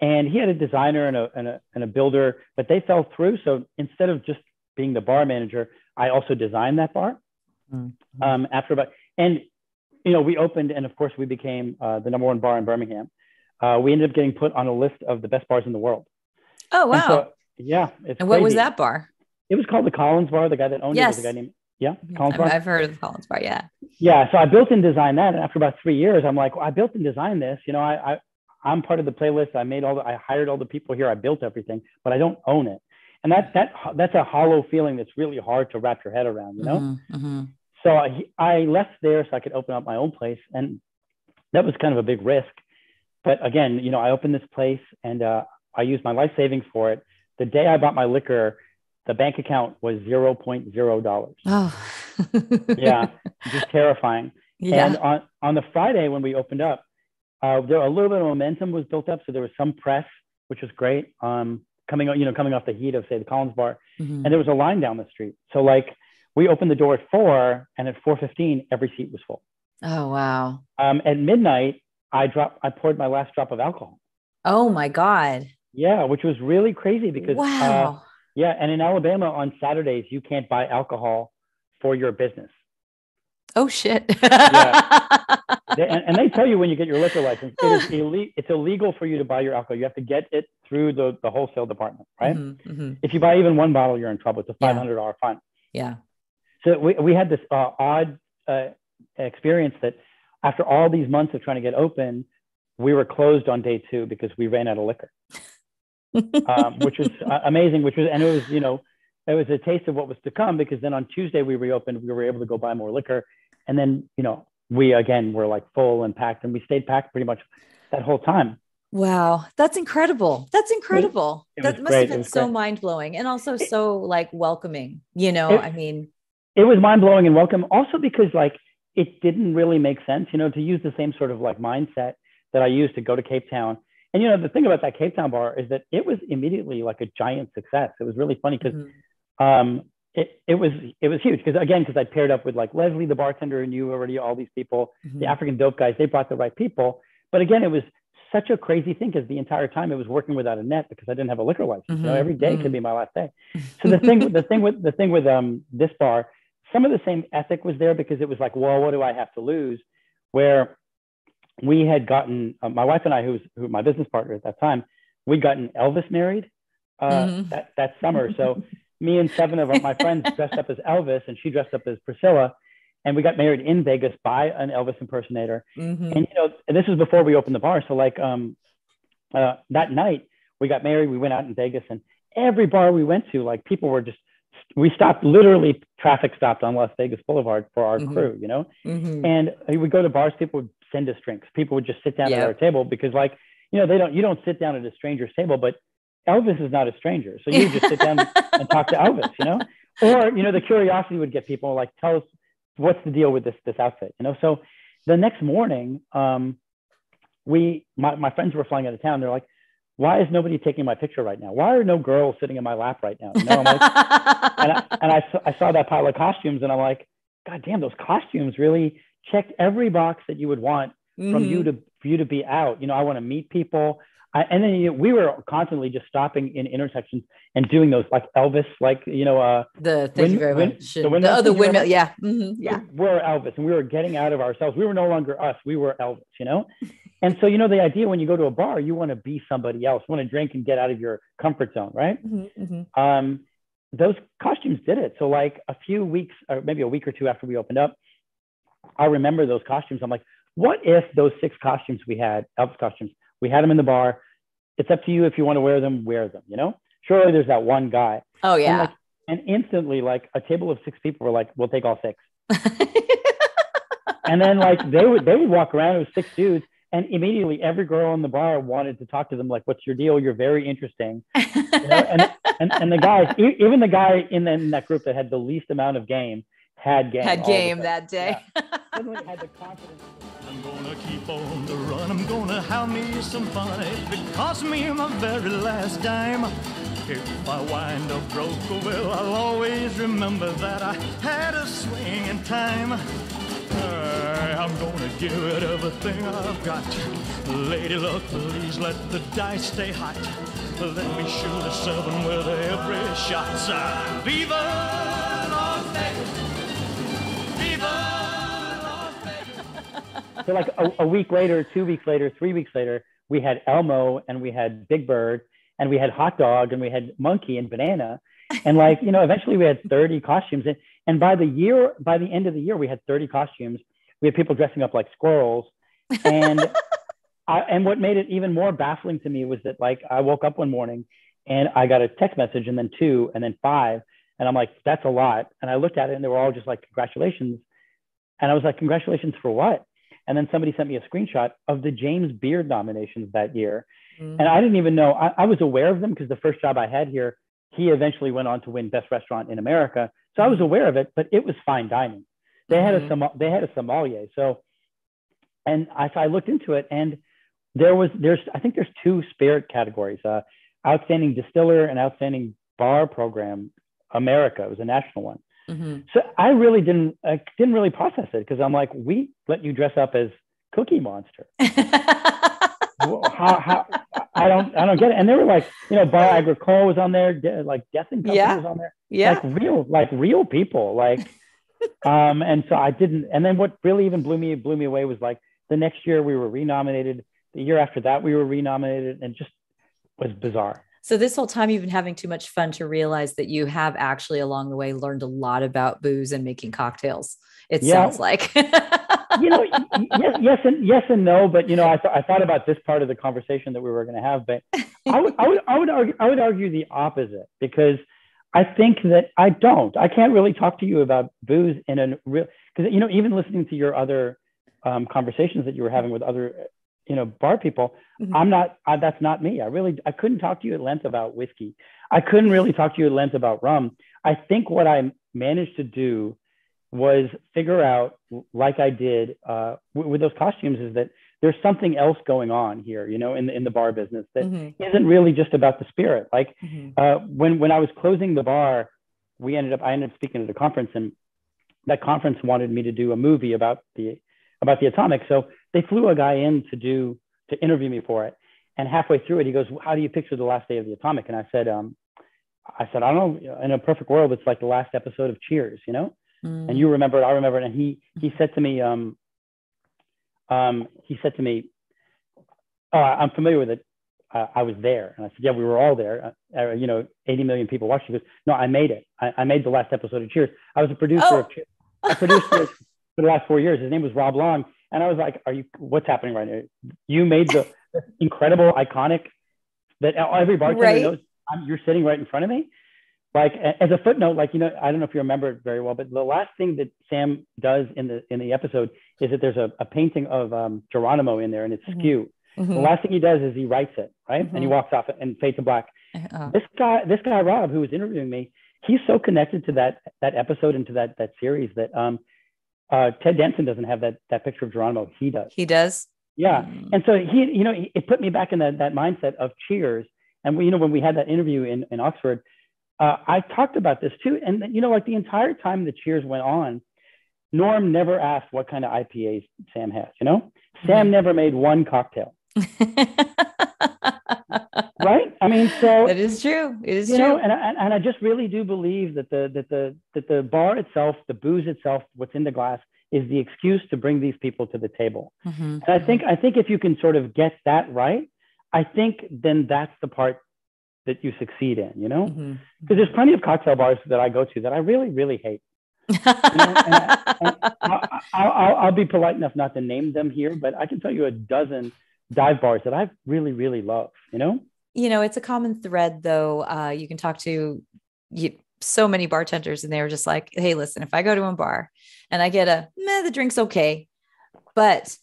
And he had a designer and a, and a, and a builder, but they fell through. So instead of just being the bar manager, I also designed that bar. Mm-hmm. Um, after about, and you know, we opened, and of course, we became uh, the number one bar in Birmingham. Uh, we ended up getting put on a list of the best bars in the world. Oh wow! So, yeah, it's and what crazy. was that bar? It was called the Collins Bar. The guy that owned yes. it was a guy named yeah. Collins Bar. I've heard of the Collins Bar. Yeah. Yeah. So I built and designed that, and after about three years, I'm like, well, I built and designed this. You know, I, I I'm part of the playlist. I made all the, I hired all the people here. I built everything, but I don't own it. And that that that's a hollow feeling that's really hard to wrap your head around. You know. Mm-hmm, mm-hmm. So I, I left there so I could open up my own place. And that was kind of a big risk. But again, you know, I opened this place and uh, I used my life savings for it. The day I bought my liquor, the bank account was $0.0. Oh. (laughs) yeah, just terrifying. Yeah. And on, on the Friday when we opened up, uh, there a little bit of momentum was built up. So there was some press, which was great. Um, coming you know, coming off the heat of say the Collins Bar, mm-hmm. and there was a line down the street. So like we opened the door at four, and at four fifteen, every seat was full. Oh wow! Um, at midnight, I dropped. I poured my last drop of alcohol. Oh my god! Yeah, which was really crazy because uh, wow. Uh, yeah, and in Alabama on Saturdays you can't buy alcohol for your business. Oh shit! yeah. (laughs) They, and, and, they tell you when you get your liquor license, it is (sighs) ille- it's illegal for you to buy your alcohol. You have to get it through the, the wholesale department, right? Mm-hmm, mm-hmm. If you buy even one bottle, you're in trouble. It's a five hundred dollar yeah. fine. Yeah. So we we had this uh, odd uh, experience that after all these months of trying to get open, we were closed on day two because we ran out of liquor, (laughs) um, which was uh, amazing. Which was and it was you know it was a taste of what was to come because then on Tuesday we reopened. We were able to go buy more liquor, and then you know we again were like full and packed, and we stayed packed pretty much that whole time. Wow, that's incredible. That's incredible. It, it that must great. have been so mind blowing and also so like welcoming. You know, it, I mean, it was mind blowing and welcome. Also because like it didn't really make sense, you know, to use the same sort of like mindset that I used to go to Cape Town. And you know, the thing about that Cape Town bar is that it was immediately like a giant success. It was really funny because mm-hmm. um, it, it was it was huge because again because I paired up with like Leslie the bartender and you already all these people mm-hmm. the African dope guys they brought the right people but again it was such a crazy thing because the entire time it was working without a net because I didn't have a liquor license mm-hmm. know every day mm-hmm. could be my last day so the thing the thing with the thing with um this bar some of the same ethic was there because it was like well what do I have to lose where we had gotten uh, my wife and I who's who my business partner at that time we'd gotten Elvis married uh, mm-hmm. that that summer so (laughs) me and seven of my friends dressed up as Elvis, and she dressed up as Priscilla, and we got married in Vegas by an Elvis impersonator. Mm-hmm. And you know, and this was before we opened the bar. So like um, uh, that night we got married. We went out in Vegas, and every bar we went to, like people were just we stopped literally traffic stopped on Las Vegas Boulevard for our mm-hmm. crew, you know, mm-hmm. and we would go to bars. People would send us drinks. People would just sit down yep. at our table because like you know they don't you don't sit down at a stranger's table, but Elvis is not a stranger. So you just sit down (laughs) and talk to Elvis, you know? Or, you know, the curiosity would get people like, tell us what's the deal with this, this outfit, you know? So the next morning, um, we, my, my friends were flying out of town. They're like, why is nobody taking my picture right now? Why are no girls sitting in my lap right now? You know, like, (laughs) and I, and I, I saw that pile of costumes and I'm like, God damn, those costumes really checked every box that you would want mm-hmm. from you mm-hmm. to, for you to be out. You know, I want to meet people. I, and then you know, we were constantly just stopping in intersections and doing those like Elvis, like you know, uh, the thank you very much. the, windmill, the other windmill, yeah, mm-hmm. yeah. We're Elvis, and we were getting out of ourselves. We were no longer us. We were Elvis, you know. And so you know, the idea when you go to a bar, you want to be somebody else, want to drink and get out of your comfort zone, right? Mm-hmm, mm-hmm. Um, those costumes did it. So like a few weeks, or maybe a week or two after we opened up, I remember those costumes. I'm like, what if those six costumes we had, Elvis costumes, we had them in the bar it's up to you if you want to wear them, wear them, you know? Surely there's that one guy. Oh, yeah. And, like, and instantly, like a table of six people were like, we'll take all six. (laughs) and then like they would they would walk around with six dudes and immediately every girl in the bar wanted to talk to them like what's your deal you're very interesting you (laughs) know? and, and and the guys even the guy in, the, in that group that had the least amount of game had game had game that day yeah. had the confidence I'm gonna keep on the run. I'm gonna have me some fun. It cost me my very last dime. If I wind up broke, oh, well, I'll always remember that I had a swing in time. I'm gonna give it everything I've got. Lady luck, please let the dice stay hot. Let me shoot a seven with every shot. Viva Las Vegas! Viva! so like a, a, week later, two weeks later, three weeks later, we had Elmo and we had Big Bird and we had Hot Dog and we had Monkey and Banana. And like, you know, eventually we had 30 costumes. And, and by the year, by the end of the year, we had 30 costumes. We had people dressing up like squirrels. And (laughs) I, and what made it even more baffling to me was that like I woke up one morning and I got a text message and then two and then five. And I'm like, that's a lot. And I looked at it and they were all just like, congratulations. And I was like, congratulations for what? And then somebody sent me a screenshot of the James Beard nominations that year. Mm-hmm. And I didn't even know, I, I was aware of them because the first job I had here, he eventually went on to win Best Restaurant in America. So I was aware of it, but it was fine dining. They mm-hmm. had a mm-hmm. they had a sommelier. So, and I, I looked into it, and there was there's I think there's two spirit categories: uh, outstanding distiller and outstanding bar program. America was a national one. Mm-hmm. So I really didn't I didn't really process it because I'm like, we let you dress up as Cookie Monster. (laughs) how, how, I don't I don't get it. And they were like, you know, Bar Agricole was on there, de- like Death and Company yeah. was on there. Yeah. Like real, like real people. Like (laughs) um, and so I didn't and then what really even blew me blew me away was like the next year we were renominated. The year after that we were renominated and just was bizarre. So this whole time you've been having too much fun to realize that you have actually along the way learned a lot about booze and making cocktails. It yeah. sounds like. (laughs) you know, yes, yes, and yes and no. But you know, I, th- I thought about this part of the conversation that we were going to have, but (laughs) I would, I would, I would argue, I would argue the opposite because I think that I don't. I can't really talk to you about booze in a real because you know, even listening to your other um, conversations that you were having with other you know bar people mm-hmm. i'm not I, that's not me i really i couldn't talk to you at length about whiskey i couldn't really talk to you at length about rum i think what i managed to do was figure out like i did uh, w- with those costumes is that there's something else going on here you know in the, in the bar business that mm-hmm. not really just about the spirit like mm-hmm. uh, when when i was closing the bar we ended up i ended up speaking at a conference and that conference wanted me to do a movie about the about the atomic so they flew a guy in to do to interview me for it. And halfway through it, he goes, "How do you picture the last day of the atomic?" And I said, um, "I said I don't know. In a perfect world, it's like the last episode of Cheers, you know." Mm. And you remember it, I remember it. And he he said to me, um, um, he said to me, "Oh, I'm familiar with it. Uh, I was there." And I said, "Yeah, we were all there. Uh, uh you know, 80 million people watched." He goes, "No, I made it. I, I made the last episode of Cheers. I was a producer oh. of Cheers. I produced (laughs) for the last four years. His name was Rob Long." And I was like, "Are you? What's happening right now? You made the incredible, iconic that every bartender right. knows. I'm, you're sitting right in front of me. Like as a footnote, like you know, I don't know if you remember it very well, but the last thing that Sam does in the in the episode is that there's a, a painting of um, Geronimo in there, and it's mm-hmm. skew. Mm-hmm. The last thing he does is he rights it, right, mm-hmm. and he mm-hmm. walks off and fades to black. Uh-huh. This guy, this guy Rob, who was interviewing me, he's so connected to that that episode and to that that series that um, uh, Ted Danson doesn't have that that picture of Geronimo. He does. He does. Yeah, mm. and so he, you know, it put me back in that that mindset of Cheers. And we, you know, when we had that interview in in Oxford, uh, I talked about this too. And you know, like the entire time the Cheers went on, Norm never asked what kind of IPAs Sam has. You know, mm-hmm. Sam never made one cocktail. (laughs) right? I mean, so that is true. It is you true. Know, and, I, and I just really do believe that the that the that the bar itself, the booze itself, what's in the glass, is the excuse to bring these people to the table. Mm-hmm. And I think I think if you can sort of get that right, I think then that's the part that you succeed in. You know, because mm-hmm. there's plenty of cocktail bars that I go to that I really really hate. you know, I, will I'll be polite enough not to name them here, but I can tell you a dozen dive bars that I really, really love, you know? You know, it's a common thread though. Uh, you can talk to you, so many bartenders and they were just like, Hey, listen, if I go to a bar and I get a, meh, the drink's okay, but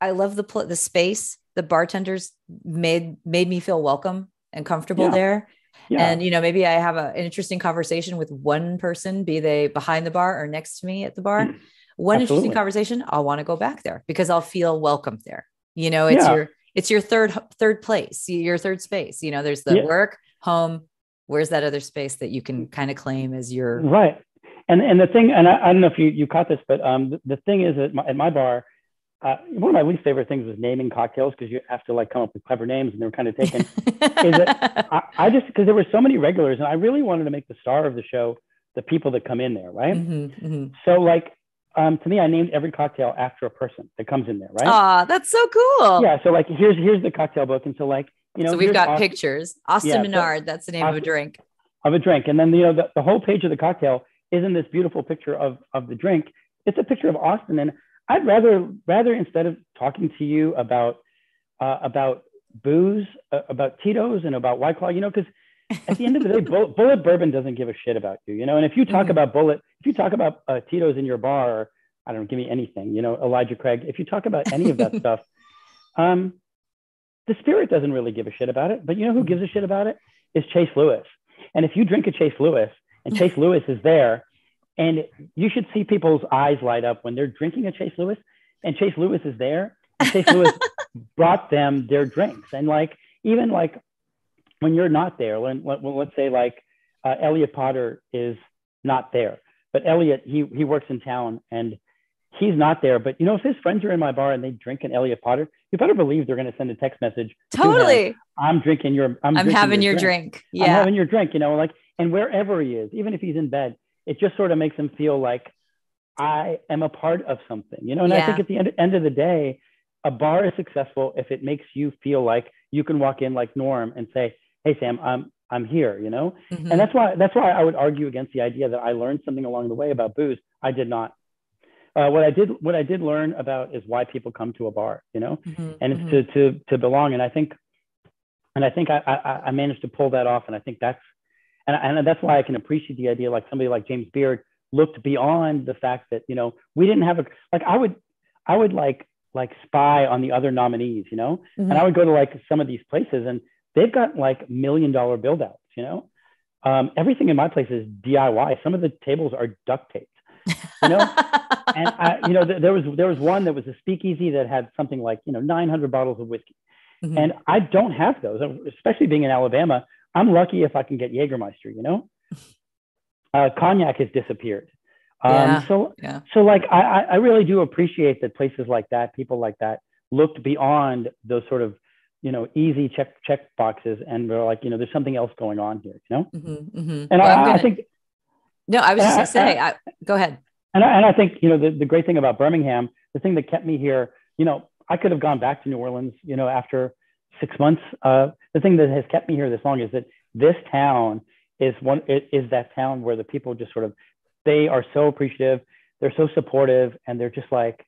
I love the, pl- the space, the bartenders made, made me feel welcome and comfortable yeah. there. Yeah. And, you know, maybe I have a, an interesting conversation with one person, be they behind the bar or next to me at the bar. Mm. One Absolutely. interesting conversation, I'll want to go back there because I'll feel welcome there. You know, it's yeah. your it's your third third place, your third space. You know, there's the yeah. work, home. Where's that other space that you can kind of claim as your right? And and the thing, and I, I don't know if you you caught this, but um, the, the thing is at my, at my bar, uh, one of my least favorite things was naming cocktails because you have to like come up with clever names and they were kind of taken. is that (laughs) I, I just because there were so many regulars and I really wanted to make the star of the show the people that come in there, right? Mm-hmm, mm-hmm. So like um, to me, I named every cocktail after a person that comes in there, right? Ah, that's so cool. Yeah. So like, here's here's the cocktail book, and so like, you know, so we've got Austin, pictures. Austin yeah, Menard, so, that's the name Austin, of a drink. Of a drink, and then you know the, the whole page of the cocktail isn't this beautiful picture of of the drink. It's a picture of Austin, and I'd rather rather instead of talking to you about uh, about booze, uh, about Tito's, and about White Claw, you know, because at the end of the day, (laughs) Bulleit Bourbon doesn't give a shit about you, you know. And if you talk mm-hmm. about Bulleit, if you talk about uh, Tito's in your bar, or, I don't know, give me anything, you know, Elijah Craig. If you talk about any of that stuff, (laughs) um, the spirit doesn't really give a shit about it. But you know who gives a shit about it? Is Chase Lewis. And if you drink a Chase Lewis, and Chase Lewis is there, And you should see people's eyes light up when they're drinking a Chase Lewis and Chase Lewis is there. And Chase Lewis (laughs) brought them their drinks. And like, even like when you're not there, when, when let's say like uh, Elliot Potter is not there, but Elliot, he, he works in town and he's not there. But you know, if his friends are in my bar and they drink an Elliot Potter, you better believe they're going to send a text message. Totally. To I'm drinking your. I'm, I'm having your, your drink. drink. Yeah. I'm having your drink. You know, like, and wherever he is, even if he's in bed, it just sort of makes them feel like I am a part of something. You know, and yeah. I think at the end, end of the day, a bar is successful if it makes you feel like you can walk in like Norm and say, "Hey, Sam, I'm I'm here." You know, mm-hmm. and that's why that's why I would argue against the idea that I learned something along the way about booze. I did not. Uh, what I did what I did learn about is why people come to a bar, you know, mm-hmm, and it's mm-hmm. to to to belong. And I think, and I think I, I, I managed to pull that off. And I think that's and and that's why I can appreciate the idea like somebody like James Beard looked beyond the fact that you know we didn't have a like I would I would like like spy on the other nominees, you know, mm-hmm. and I would go to like some of these places and they've got like million dollar build outs, you know. Um, everything in my place is DIY. Some of the tables are duct taped you know (laughs) and I, you know there was there was one that was a speakeasy that had something like you know 900 bottles of whiskey mm-hmm. and i don't have those especially being in alabama i'm lucky if i can get jägermeister you know (laughs) uh, cognac has disappeared um, yeah. so yeah. so like I, I really do appreciate that places like that people like that looked beyond those sort of you know easy check check boxes and we're like you know there's something else going on here you know mm-hmm, mm-hmm. and well, I, gonna... I think no, I was just going to say, I, go ahead. And I, and I think, you know, the, the great thing about Birmingham, the thing that kept me here, you know, I could have gone back to New Orleans, you know, after six months. Uh, the thing that has kept me here this long is that this town is one, it is that town where the people just sort of, they are so appreciative. They're so supportive and they're just like,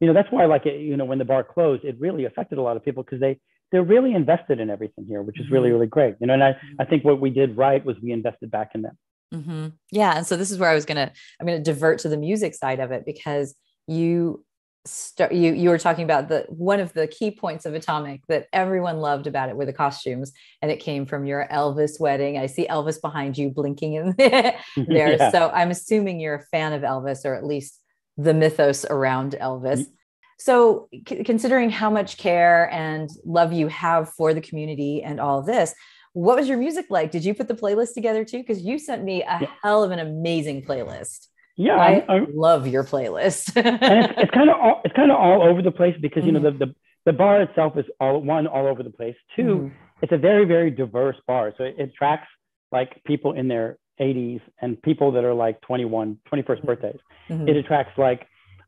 you know, that's why I like, it, you know, when the bar closed, it really affected a lot of people because they, they're really invested in everything here, which is really, mm-hmm. really great. You know, and I, I think what we did right was we invested back in them. Mm-hmm. Yeah. And so this is where I was going to, I'm going to divert to the music side of it because you start, you, you were talking about the, one of the key points of Atomic that everyone loved about it were the costumes. And it came from your Elvis wedding. I see Elvis behind you blinking in (laughs) (laughs) there. Yeah. So I'm assuming you're a fan of Elvis or at least the mythos around Elvis. Mm-hmm. So, c- considering how much care and love you have for the community and all this, what was your music like? Did you put the playlist together too? Because you sent me a yeah. hell of an amazing playlist. Yeah, I, I love your playlist. and it's, kind of (laughs) all it's kind of all over the place because you mm-hmm. know the, the the bar itself is all one all over the place. 2 mm-hmm. it's a very very diverse bar, so it, it attracts like people in their 80s and people that are like 21, 21st mm-hmm. birthdays. Mm-hmm. It attracts like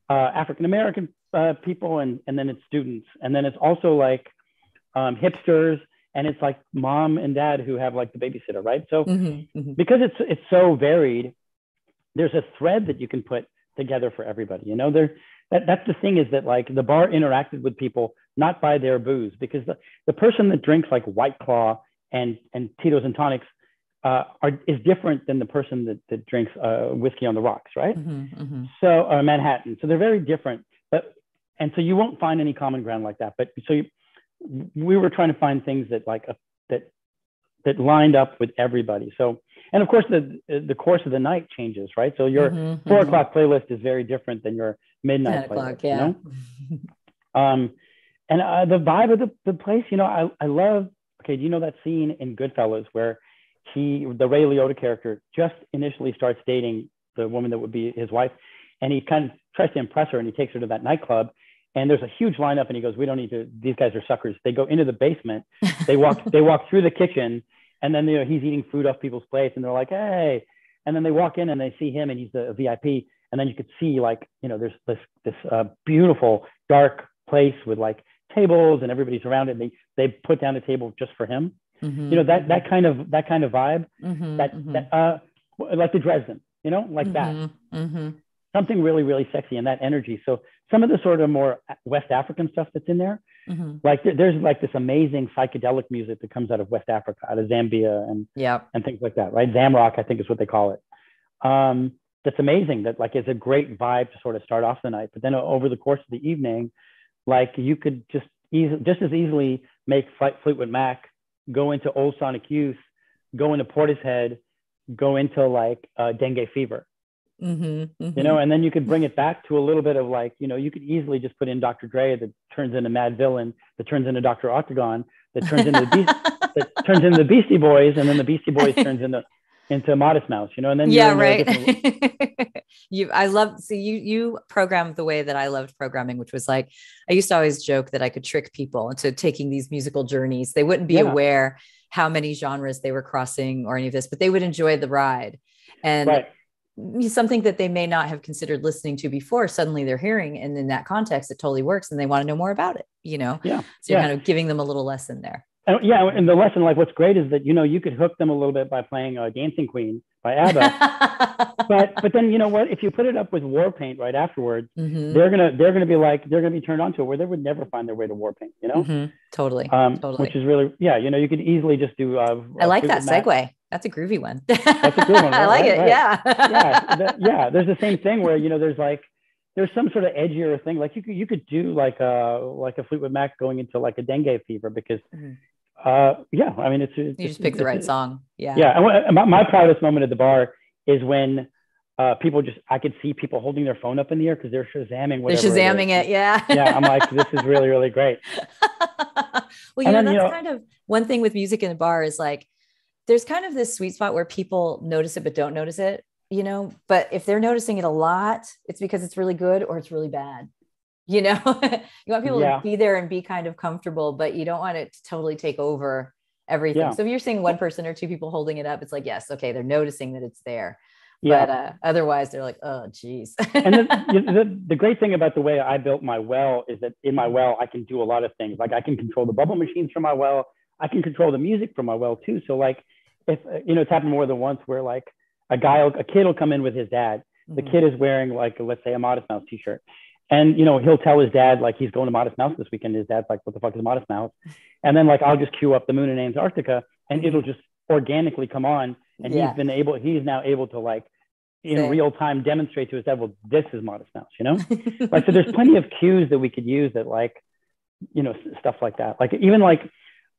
uh, African American uh, people and and then it's students and then it's also like um, hipsters and it's like mom and dad who have like the babysitter, right? So mm-hmm, mm-hmm. because it's it's so varied, there's a thread that you can put together for everybody. You know, there that, that's the thing is that like the bar interacted with people not by their booze because the, the person that drinks like White Claw and and Tito's and tonics uh, are is different than the person that, that drinks uh, whiskey on the rocks, right? Mm-hmm, mm-hmm. So uh, Manhattan. So they're very different, but and so you won't find any common ground like that. But so you, we were trying to find things that like uh, that that lined up with everybody. So, and of course, the the course of the night changes, right? So your mm-hmm, 4 mm-hmm. o'clock playlist is very different than your midnight playlist. Yeah. You know? (laughs) um, and uh, the vibe of the, the place, you know, I, I love. Okay, do you know that scene in Goodfellas where he, the Ray Liotta character, just initially starts dating the woman that would be his wife, and he kind of tries to impress her, and he takes her to that nightclub, and there's a huge lineup and he goes we don't need to these guys are suckers. They go into the basement. (laughs) They walk they walk through the kitchen and then you know he's eating food off people's plates and they're like hey. And then they walk in and they see him and he's a vip and then you could see like you know there's this this uh, beautiful dark place with like tables and everybody's around it and they they put down a table just for him. Mm-hmm. you know that that kind of that kind of vibe. Mm-hmm, that, mm-hmm. that uh like the dresden you know like that. Mm-hmm, mm-hmm. Something really, really sexy in that energy. So some of the sort of more West African stuff that's in there, mm-hmm. like there's like this amazing psychedelic music that comes out of West Africa, out of Zambia and yeah, and things like that, right? Zamrock, I think is what they call it. Um, that's amazing. That like is a great vibe to sort of start off the night, but then over the course of the evening, like you could just easy, just as easily make Flight Fleetwood Mac, go into Old Sonic Youth, go into Portishead, go into like uh, Dengue Fever Mm-hmm, mm-hmm. You know, and then you could bring it back to a little bit of like, you know, you could easily just put in Dr. Dre that turns into Madvillain, that turns into Dr. Octagon, that turns into the Beast, (laughs) that turns into the Beastie Boys, and then the Beastie Boys (laughs) turns into into Modest Mouse, you know, and then yeah, right. (laughs) you, I love see you you programmed the way that I loved programming, which was like I used to always joke that I could trick people into taking these musical journeys. They wouldn't be yeah. aware how many genres they were crossing or any of this, but they would enjoy the ride. And right. Something that they may not have considered listening to before, suddenly they're hearing. And in that context, it totally works and they want to know more about it, you know? Yeah. So you're yeah. kind of giving them a little lesson there. And, yeah, and the lesson, like, what's great is that you know you could hook them a little bit by playing uh, "Dancing Queen" by ABBA, (laughs) but but then you know what? If you put it up with Warpaint right afterwards, mm-hmm. they're gonna they're gonna be like they're gonna be turned on to it where they would never find their way to Warpaint you know? Mm-hmm. Totally, um, totally. Which is really yeah, you know, you could easily just do. Uh, I like that segue. That's a groovy one. That's a good one. (laughs) Right? I like it. Right. Yeah. yeah, (laughs) yeah. There's the same thing where you know there's like there's some sort of edgier thing like you could you could do like a like a Fleetwood Mac going into like a dengue fever because. Mm-hmm uh, yeah, I mean, it's, it's you just pick the right song. Yeah. Yeah. And my, my proudest moment at the bar is when uh, people just, I could see people holding their phone up in the air because they're Shazamming whatever. They're Shazamming it, it, yeah. yeah. I'm like, this is really, really great. (laughs) well, you and know, then, that's you know, kind of one thing with music in the bar is like, there's kind of this sweet spot where people notice it but don't notice it, you know. But if they're noticing it a lot, it's because it's really good or it's really bad (laughs) you know you want people yeah. to be there and be kind of comfortable but you don't want it to totally take over everything yeah. so if you're seeing one person or two people holding it up it's like yes okay they're noticing that it's there yeah. but uh, otherwise they're like oh geez and the, (laughs) the, the, great thing about the way i built my well is that in my well i can do a lot of things like i can control the bubble machines from my well i can control the music from my well too so like if you know it's happened more than once where like a guy a kid will come in with his dad the mm-hmm. kid is wearing like let's say a modest mouse t-shirt and you know, he'll tell his dad like he's going to Modest Mouse this weekend. His dad's like, "What the fuck is Modest Mouse?" And then like I'll just queue up the Moon and Antarctica, and it'll just organically come on. And yeah. he's been able, he's now able to like in Same. real time demonstrate to his dad, "Well, this is Modest Mouse," you know. (laughs) like so, there's plenty of cues that we could use that like, you know, stuff like that. Like even like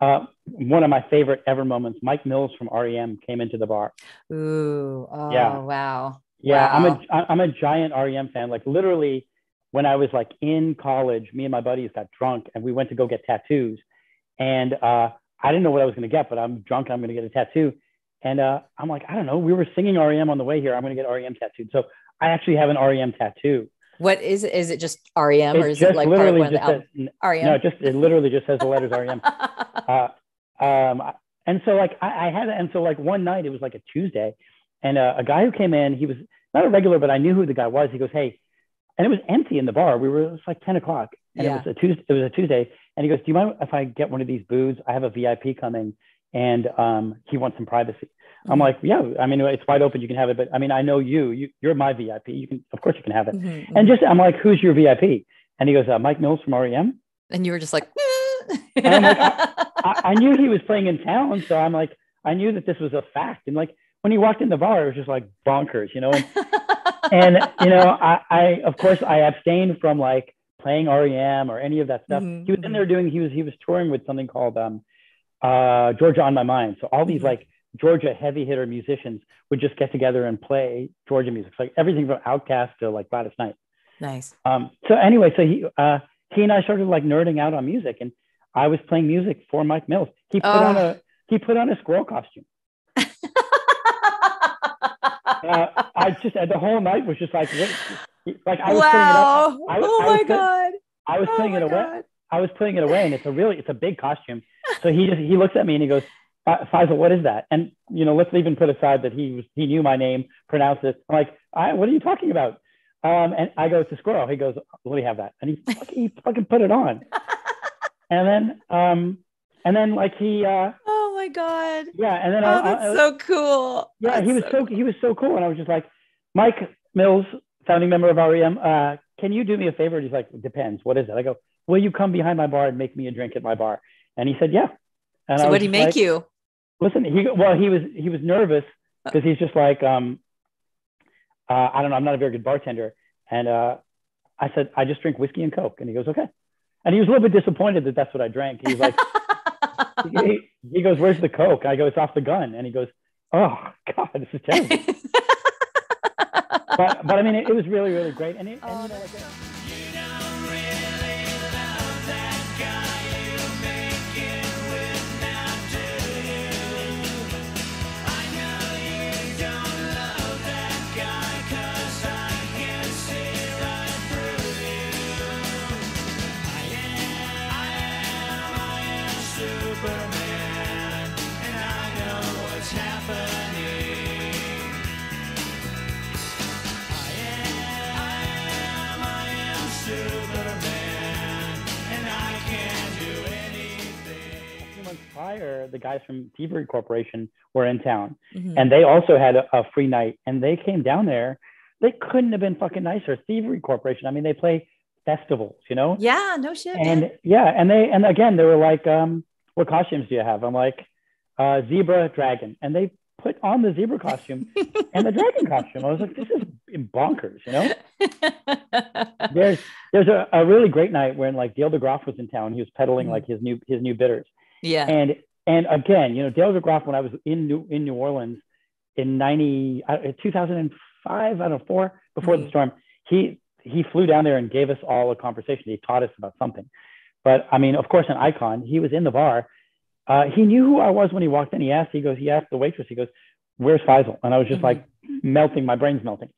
uh, one of my favorite ever moments, Mike Mills from REM came into the bar. Ooh, oh, yeah. wow. Yeah, wow. I'm a I'm a giant REM fan. Like literally, when I was like in college, me and my buddies got drunk and we went to go get tattoos. And uh, I didn't know what I was going to get, but I'm drunk I'm going to get a tattoo. And uh, I'm like, I don't know. We were singing REM on the way here. I'm going to get REM tattooed. So I actually have an REM tattoo. What is it? Is it just REM or is it like part of one of the album? Says, REM? No, just it literally just says the letters REM. (laughs) uh, um, and so like I, I, had, and so like one night it was like a Tuesday, and uh, a guy who came in, he was not a regular, but I knew who the guy was. He goes, "Hey, and it was empty in the bar. We were it was like 10 o'clock and yeah. it was a Tuesday. It was a Tuesday. And he goes, Do you mind if I get one of these booths? I have a VIP coming and um, he wants some privacy. Mm-hmm. I'm like, yeah, I mean, it's wide open. You can have it, but I mean, I know you, you you're my VIP. You can, of course you can have it. Mm-hmm. And just, I'm like, who's your VIP? And he goes, uh, Mike Mills from REM. And you were just like, (laughs) like I, I, knew he was playing in town. So I'm like, I knew that this was a fact. And like, when he walked in the bar, it was just like bonkers, you know? And, (laughs) and you know, I, I of course I abstained from like playing REM or any of that stuff. Mm-hmm. He was in there doing he was he was touring with something called um uh Georgia on My Mind. So all these mm-hmm. like Georgia heavy hitter musicians would just get together and play Georgia music. So, like everything from OutKast to like Gladys Knight. Nice. Um so anyway, so he uh he and I started like nerding out on music and I was playing music for Mike Mills. He put oh. on a he put on a squirrel costume. (laughs) uh, I just the whole night was just like, like I was wow. putting it up. I, oh I my god! I was oh putting it away. God. I was putting it away, and it's a really it's a big costume. So he just he looks at me and he goes, Feizal, what is that? And you know, let's even put aside that he was he knew my name, pronounced it. I'm like, I, what are you talking about? Um, and I go, it's a squirrel. He goes, let me have that. And he, he fucking put it on. And then, um, and then like he, uh, oh my God. Yeah. And then, oh, I, that's I, so cool. Yeah. That's he was so, so he was so cool. And I was just like, Mike Mills, founding member of REM, uh, can you do me a favor? And he's like, depends. What is it? I go, will you come behind my bar and make me a drink at my bar? And he said, yeah. And so what did he make like, you? Listen, he, well, he was, he was nervous because he's just like, um, uh, I don't know. I'm not a very good bartender. And, uh, I said, I just drink whiskey and Coke. And he goes, okay. And he was a little bit disappointed that that's what I drank. He was like, (laughs) he, he, goes, where's the Coke? I go, it's off the gun. And he goes, oh God, this is terrible. (laughs) but but I mean, it, it was really really great, and, it, and you oh, know, like. Prior, the guys from Thievery Corporation were in town, mm-hmm. and they also had a, a, free night, and they came down there. They couldn't have been fucking nicer. Thievery Corporation. I mean, they play festivals, you know? Yeah, no shit. And man. yeah, and they and again they were like, um, "What costumes do you have?" I'm like, uh, "Zebra, dragon," and they put on the zebra costume (laughs) and the dragon costume. I was like, "This is bonkers," you know? (laughs) there's there's a, a really great night when like Dale DeGroff was in town. He was peddling mm-hmm. like his new his new bitters yeah. And and again, you know, Dale DeGroff, when I was in New in New Orleans in 90, uh, 2005, I don't know, four before mm-hmm. the storm, he he flew down there and gave us all a conversation. He taught us about something. But I mean, of course, an icon. He was in the bar. Uh, he knew who I was when he walked in. He asked, he goes, he asked the waitress, he goes, where's Feizal? And I was just mm-hmm. like melting, my brain's melting.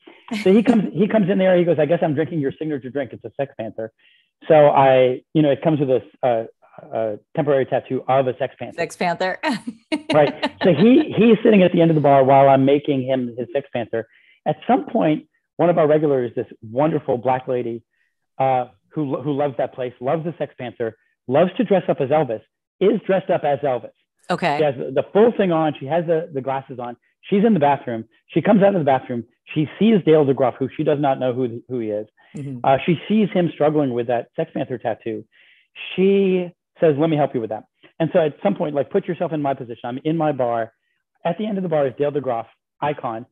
So he comes, he comes in there. He goes, I guess I'm drinking your signature drink. It's a Sex Panther. So I, you know, it comes with this uh, a temporary tattoo of a Sex Panther. Sex Panther. (laughs) right. So he he's sitting at the end of the bar while I'm making him his Sex Panther. At some point, one of our regulars, this wonderful black lady, uh, who who loves that place, loves the Sex Panther, loves to dress up as Elvis, is dressed up as Elvis. Okay. She has the full thing on. She has the, the glasses on. She's in the bathroom. She comes out of the bathroom. She sees Dale DeGroff, who she does not know who, who he is. Mm-hmm. Uh, she sees him struggling with that Sex Panther tattoo. She says, let me help you with that. And so at some point, like put yourself in my position. I'm in my bar. At the end of the bar is Dale DeGroff, icon.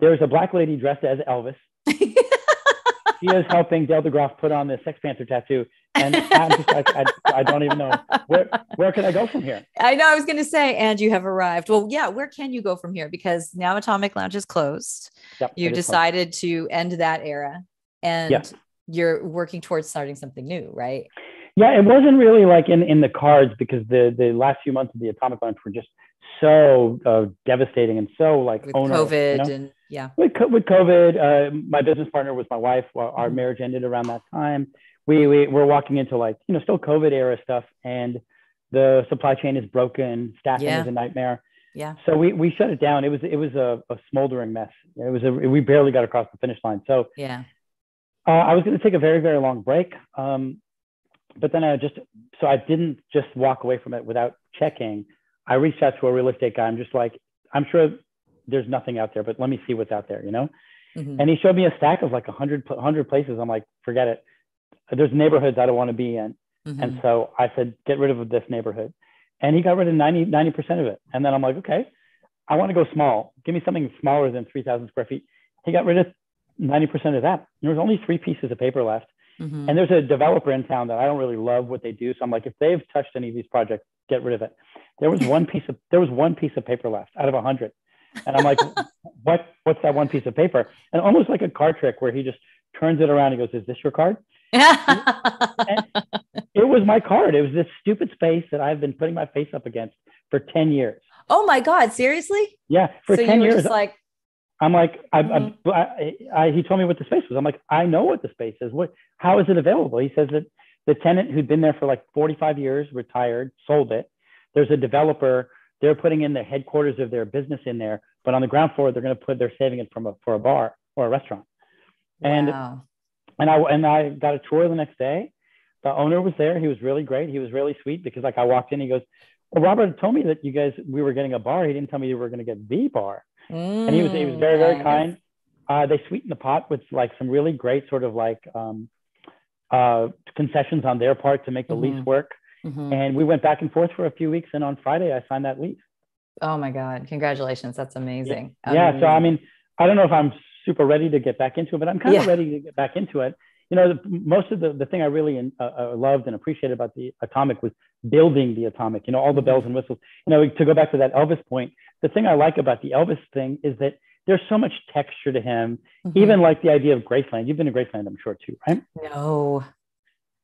There's a black lady dressed as Elvis. (laughs) she is helping Dale DeGroff put on the Sex Panther tattoo. And I'm just like, I, I don't even know where, where can I go from here? I know I was going to say, and you have arrived. Well, yeah, where can you go from here? Because now Atomic Lounge is closed. Yep, you decided closed. to end that era and yes. you're working towards starting something new, right? Yeah, it wasn't really like in, in the cards because the, the last few months of the Atomic Lounge were just so uh, devastating and so like with onerous, COVID you know? and yeah. With, with COVID, uh, my business partner was my wife. Our mm-hmm. marriage ended around that time. We, we were walking into like, you know, still COVID era stuff and the supply chain is broken. Staffing yeah. is a nightmare. Yeah. So we, we shut it down. It was, it was a, a smoldering mess. It was a, we barely got across the finish line. So yeah, uh, I was going to take a very, very long break. Um, but then I just so I didn't just walk away from it without checking. I reached out to a real estate guy. I'm just like, I'm sure there's nothing out there, but let me see what's out there, you know? Mm-hmm. And he showed me a stack of like 100, 100 places. I'm like, forget it. There's neighborhoods I don't want to be in. Mm-hmm. And so I said, get rid of this neighborhood. And he got rid of 90, 90% of it. And then I'm like, okay, I want to go small. Give me something smaller than 3,000 square feet. He got rid of 90% of that. There was only three pieces of paper left. Mm-hmm. And there's a developer in town that I don't really love what they do. So I'm like, if they've touched any of these projects, get rid of it. There was one piece of there was one piece of paper left out of a hundred. And I'm like, (laughs) what what's that one piece of paper? And almost like a card trick where he just turns it around and goes, Is this your card? (laughs) it was my card. It was this stupid space that I've been putting my face up against for 10 years. Oh my God, seriously? Yeah, for so 10 years. like I'm like, I, mm-hmm. I, I, he told me what the space was. I'm like, I know what the space is. What, how is it available? He says that the tenant who'd been there for like 45 years, retired, sold it. There's a developer. They're putting in the headquarters of their business in there, but on the ground floor, they're going to put, they're saving it from a, for a bar or a restaurant. And, wow. and I, and I got a tour the next day. The owner was there. He was really great. He was really sweet because like I walked in, he goes, well, Robert told me that you guys, we were getting a bar. He didn't tell me you were going to get the bar. Mm, and he was he was very very kind. Uh, they sweetened the pot with like some really great sort of like um, uh, concessions on their part to make the mm-hmm. lease work. Mm-hmm. And we went back and forth for a few weeks. And on Friday, I signed that lease. Oh my God! Congratulations! That's amazing. Yeah. yeah so I mean, I don't know if I'm super ready to get back into it, but I'm kind of ready to get back into it. You know, the, most of the the thing I really uh, uh, loved and appreciated about the atomic was building the atomic. You know, all the mm-hmm. bells and whistles. You know, to go back to that Elvis point, the thing I like about the Elvis thing is that there's so much texture to him. Mm-hmm. Even like the idea of Graceland. You've been to Graceland, I'm sure too, right? No.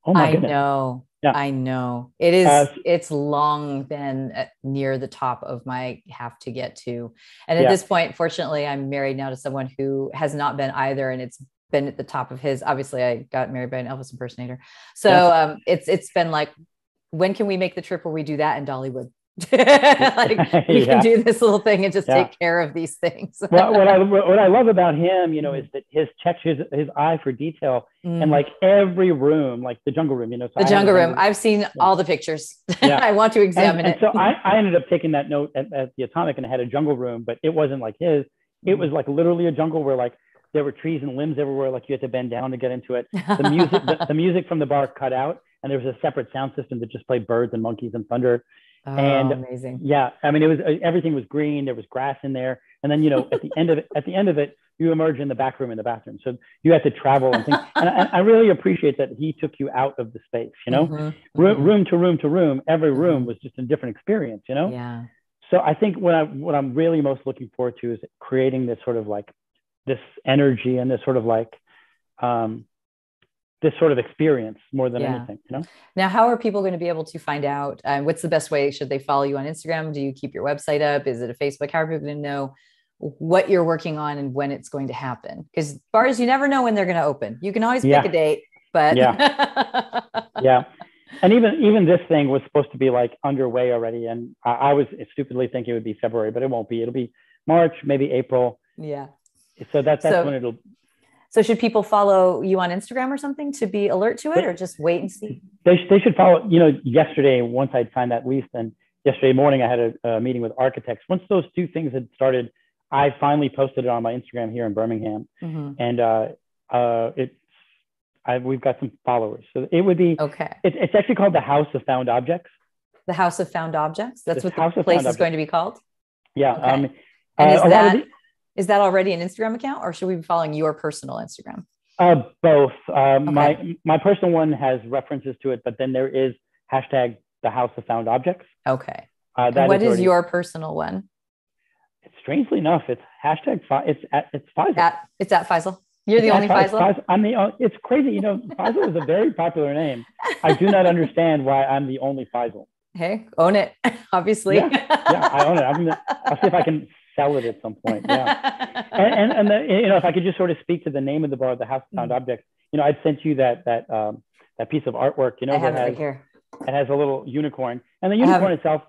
Oh my I goodness. know. Yeah. I know. It is uh, it's long been near the top of my have to get to. And at yeah. this point, fortunately, I'm married now to someone who has not been either and it's been at the top of his obviously I got married by an Elvis impersonator. So yeah. um it's it's been like when can we make the trip where we do that in Dollywood? (laughs) like (laughs) you yeah. can do this little thing and just yeah. take care of these things. well, what I (laughs) what I love about him, you know, is that his check his his eye for detail mm. and like every room, like the jungle room, you know. So the jungle room. I've seen yeah. all the pictures. I want to examine and, it. And so I, I ended up taking that note at, at the Atomic and I had a jungle room, but it wasn't like his. It was like literally a jungle where like there were trees and limbs everywhere, like you had to bend down to get into it. The music, the, the music from the bar cut out, and there was a separate sound system that just played birds and monkeys and thunder. Oh, and amazing. Yeah, I mean, it was uh, everything was green. There was grass in there, and then you know, at the end of it, at the end of it, you emerge in the back room in the bathroom. So you had to travel and things. and I, I, really appreciate that he took you out of the space. You know, mm-hmm. Room, mm-hmm. room to room to room, every room was just a different experience. You know. Yeah. So I think what I what I'm really most looking forward to is creating this sort of like this energy and this sort of like um, this sort of experience more than yeah. anything you know? Now how are people going to be able to find out uh, what's the best way? Should they follow you on instagram? Do you keep your website up? Is it a facebook? How are people going to know what you're working on and when it's going to happen? Because bars you never know when they're going to open. You can always yeah. pick a date but yeah. (laughs) Yeah. And even even this thing was supposed to be like underway already and I, I was stupidly thinking it would be february but it won't be. It'll be march maybe april. Yeah. So that, that's so, when it'll so should people follow you on Instagram or something to be alert to it, or just wait and see? They, they should follow. You know, yesterday once I'd signed that lease, and yesterday morning I had a, a, meeting with architects. Once those two things had started, I finally posted it on my Instagram here in Birmingham, mm-hmm. and uh, uh, it's I, we've got some followers. So it would be okay. It, it's actually called the House of Found Objects. The House of Found Objects. That's what the House place is going to be called. Yeah. Okay. Um, and uh, is that is that already an Instagram account or should we be following your personal Instagram? Uh, both. Um, okay. My my personal one has references to it, but then there is hashtag the House of Found Objects. Okay. Uh, what is, is your personal one? It's strangely enough, it's hashtag. It's at it's Feizal. At, it's at Feizal. You're the it's only Feizal. Feizal. I'm the. Only, It's crazy. You know, Faisal is a very (laughs) popular name. I do not understand why I'm the only Feizal. Hey, own it. (laughs) Obviously. Yeah, yeah I own it. I'm gonna. I'll see if I can sell it at some point. Yeah. (laughs) and and, and the, you know, if I could just sort of speak to the name of the bar, the House of Found mm-hmm. Objects. You know, I'd sent you that that um, that piece of artwork. You know, I have it right here. It has a little unicorn, and the unicorn itself.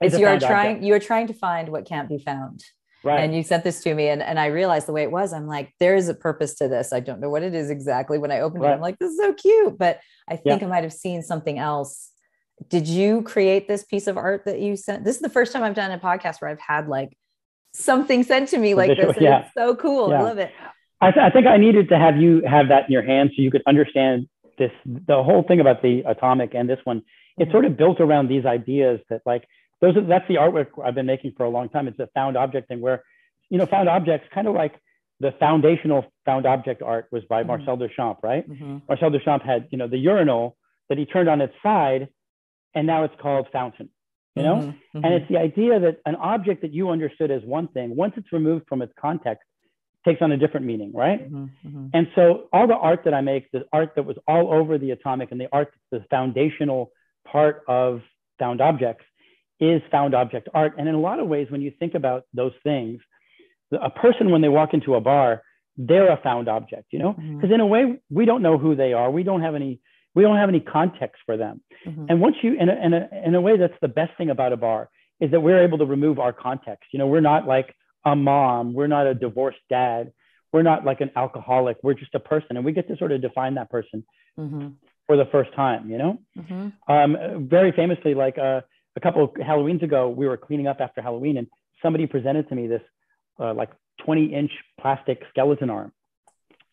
Is you are trying. Object. You are trying to find what can't be found. Right. And you sent this to me, and, and I realized the way it was. I'm like, there is a purpose to this. I don't know what it is exactly. When I opened right. it, I'm like, this is so cute. But I think yeah. I might have seen something else. Did you create this piece of art that you sent? This is the first time I've done a podcast where I've had like something sent to me like this. Yeah. It's so cool. Yeah. I love it. I, th- I, think I needed to have you have that in your hand so you could understand this, the whole thing about the atomic and this one. It's mm-hmm. sort of built around these ideas that like those are, that's the artwork I've been making for a long time. It's a found object thing where, you know, found objects kind of like the foundational found object art was by mm-hmm. Marcel Duchamp, right? Mm-hmm. Marcel Duchamp had, you know, the urinal that he turned on its side and now it's called fountain you know? Mm-hmm, mm-hmm. and it's the idea that an object that you understood as one thing once it's removed from its context takes on a different meaning right? Mm-hmm, mm-hmm, and so all the art that i make the art that was all over the atomic and the art the foundational part of found objects is found object art. And in a lot of ways when you think about those things a person when they walk into a bar they're a found object you know? Because mm-hmm. in a way we don't know who they are. We don't have any we don't have any context for them. Mm-hmm. And once you, in a, in, a, in a way, that's the best thing about a bar is that we're able to remove our context. You know, we're not like a mom, we're not a divorced dad, we're not like an alcoholic, we're just a person. And we get to sort of define that person mm-hmm. for the first time, you know? Mm-hmm. Um, very famously, like uh, a couple of Halloweens ago, we were cleaning up after Halloween and somebody presented to me this uh, like 20 inch plastic skeleton arm.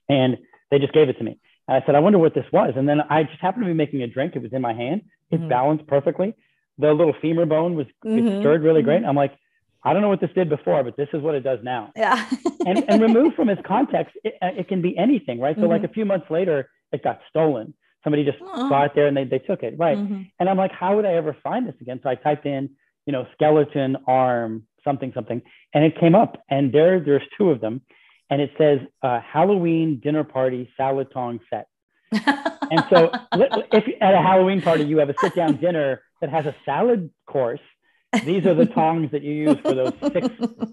And they just gave it to me. I said, I wonder what this was. And then I just happened to be making a drink. It was in my hand. It mm-hmm. balanced perfectly. The little femur bone was mm-hmm. it stirred really great. Mm-hmm. I'm like, I don't know what this did before, but this is what it does now. Yeah. (laughs) and, and removed from its context, it, uh, it can be anything, right? So like mm-hmm. a few months later, it got stolen. Somebody just uh-huh. saw it there and they, they took it, right? Mm-hmm. And I'm like, how would I ever find this again? So I typed in, you know, skeleton arm something something, and it came up, and there there's two of them, and it says uh, Halloween dinner party salad tong set. and so, (laughs) if at a Halloween party you have a sit down dinner that has a salad course, these are the tongs that you use for those six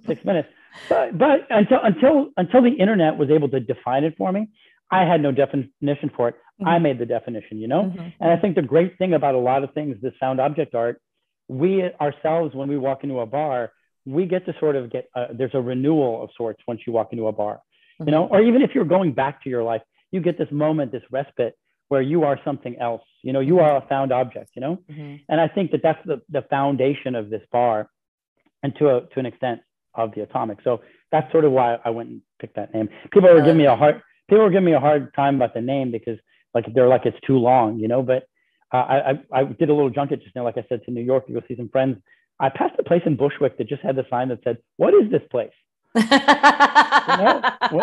six minutes. But, but until until until the internet was able to define it for me, I had no definition for it. Mm-hmm. I made the definition, you know? Mm-hmm. And I think the great thing about a lot of things, this found object art, we ourselves, when we walk into a bar, we get to sort of get, a, there's a renewal of sorts once you walk into a bar, mm-hmm. you know? Or even if you're going back to your life, you get this moment, this respite where you are something else, you know, you mm-hmm. are a found object, you know? Mm-hmm. And I think that that's the, the foundation of this bar and to, a, to an extent of the atomic. So that's sort of why I went and picked that name. People were giving me a hard, people were giving me a hard time about the name because like they're like it's too long, you know. But uh, I, I did a little junket just now, like I said, to New York to go see some friends. I passed a place in Bushwick that just had the sign that said, "What is this place?" you know?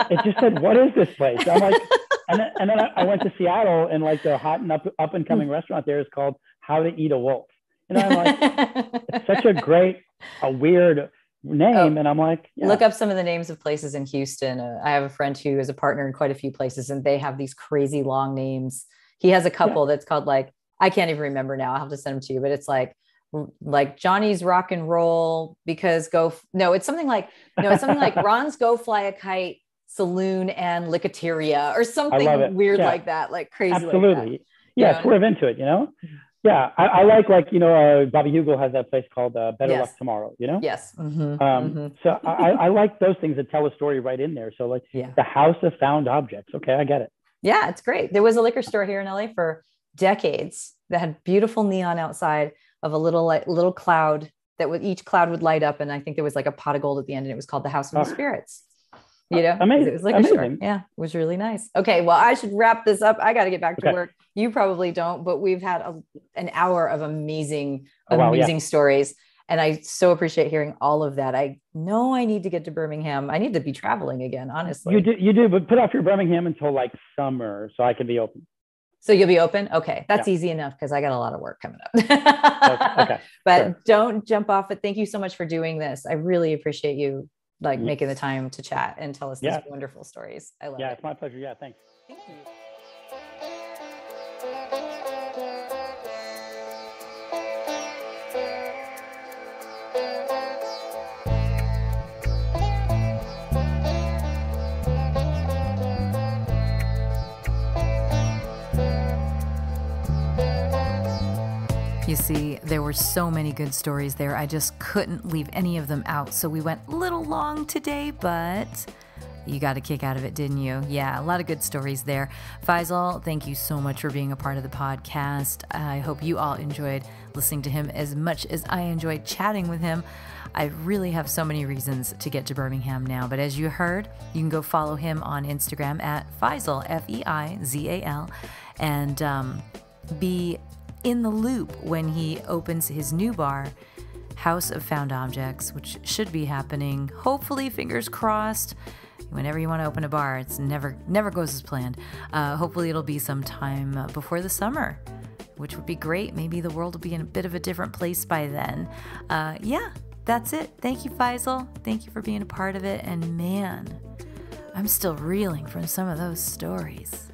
It just said, "What is this place?" I'm like, and then, and then I went to Seattle, and like the hot and up up and coming restaurant there is called How to Eat a Wolf. Know, I'm like, it's such a great, a weird name oh, and i'm like yeah. look up some of the names of places in houston uh, i have a friend who is a partner in quite a few places and they have these crazy long names he has a couple yeah. that's called like i can't even remember now i'll have to send them to you but it's like like johnny's rock and roll because go no it's something like no it's something like (laughs) ron's go fly a kite saloon and licateria or something weird yeah. like that like crazy absolutely like yeah know? swerve into it you know mm-hmm. Yeah, I, I, like like you know uh, Bobby Heugel has that place called uh, Better yes. Luck Tomorrow. You know. Yes. Mm-hmm. Um, mm-hmm. So I, I like those things that tell a story right in there. So like yeah. the House of Found Objects. Okay, I get it. Yeah, it's great. There was a liquor store here in LA for decades that had beautiful neon outside of a little like little cloud that would each cloud would light up, and I think there was like a pot of gold at the end, and it was called the House of oh. the ah. Spirits. You know amazing it was like Amazing. a short yeah it was really nice. Okay well i should wrap this up. I got to get back to work. You probably don't but we've had a, an hour of amazing oh, wow, amazing yeah. stories and i so appreciate hearing all of that. I know i need to get to birmingham. I need to be traveling again honestly. You do you do but put off your birmingham until like summer so i can be open so you'll be open okay that's yeah. easy enough because i got a lot of work coming up okay (laughs) but sure. don't jump off it thank you so much for doing this i really appreciate you like making the time to chat and tell us yeah. these wonderful stories. I love yeah, it. Yeah, it's my pleasure. Yeah, thanks. Thank you. You see, there were so many good stories there, I just couldn't leave any of them out. So we went a little long today, but you got a kick out of it, didn't you? Yeah, a lot of good stories there. Feizal, thank you so much for being a part of the podcast. I hope you all enjoyed listening to him as much as I enjoyed chatting with him. I really have so many reasons to get to Birmingham now, but as you heard, you can go follow him on Instagram at Feizal, F E I Z A L, and um, be in the loop when he opens his new bar, House of Found Objects, which should be happening, hopefully, fingers crossed. Whenever you want to open a bar, it's never never goes as planned. Uh, hopefully, it'll be sometime before the summer, which would be great. Maybe the world will be in a bit of a different place by then. Uh, yeah, that's it. Thank you, Feizal. Thank you for being a part of it. And man, I'm still reeling from some of those stories.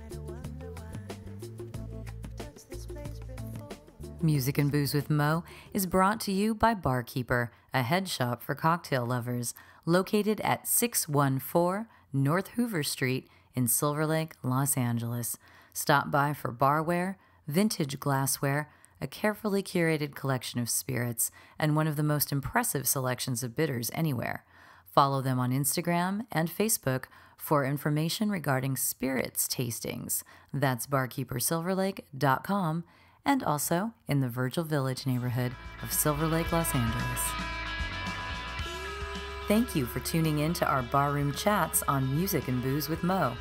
Music and Booze with Mo is brought to you by Barkeeper, a head shop for cocktail lovers, located at 614 North Hoover Street in Silver Lake, Los Angeles. Stop by for barware, vintage glassware, a carefully curated collection of spirits, and one of the most impressive selections of bitters anywhere. Follow them on Instagram and Facebook for information regarding spirits tastings. That's barkeepersilverlake.com and also in the Virgil Village neighborhood of Silver Lake, Los Angeles. Thank you for tuning in to our barroom chats on Music and Booze with Mo.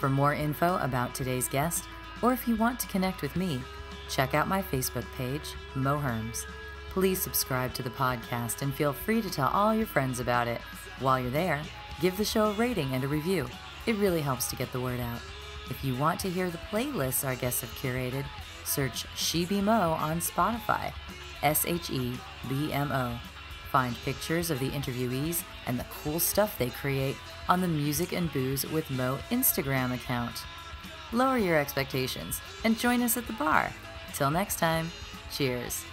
For more info about today's guest, or if you want to connect with me, check out my Facebook page, Mo Herms. Please subscribe to the podcast and feel free to tell all your friends about it. While you're there, give the show a rating and a review. It really helps to get the word out. If you want to hear the playlists our guests have curated, Search She Be Mo on Spotify. S H E B M O. Find pictures of the interviewees and the cool stuff they create on the Music and Booze with Mo Instagram account. Lower your expectations and join us at the bar. Till next time, cheers.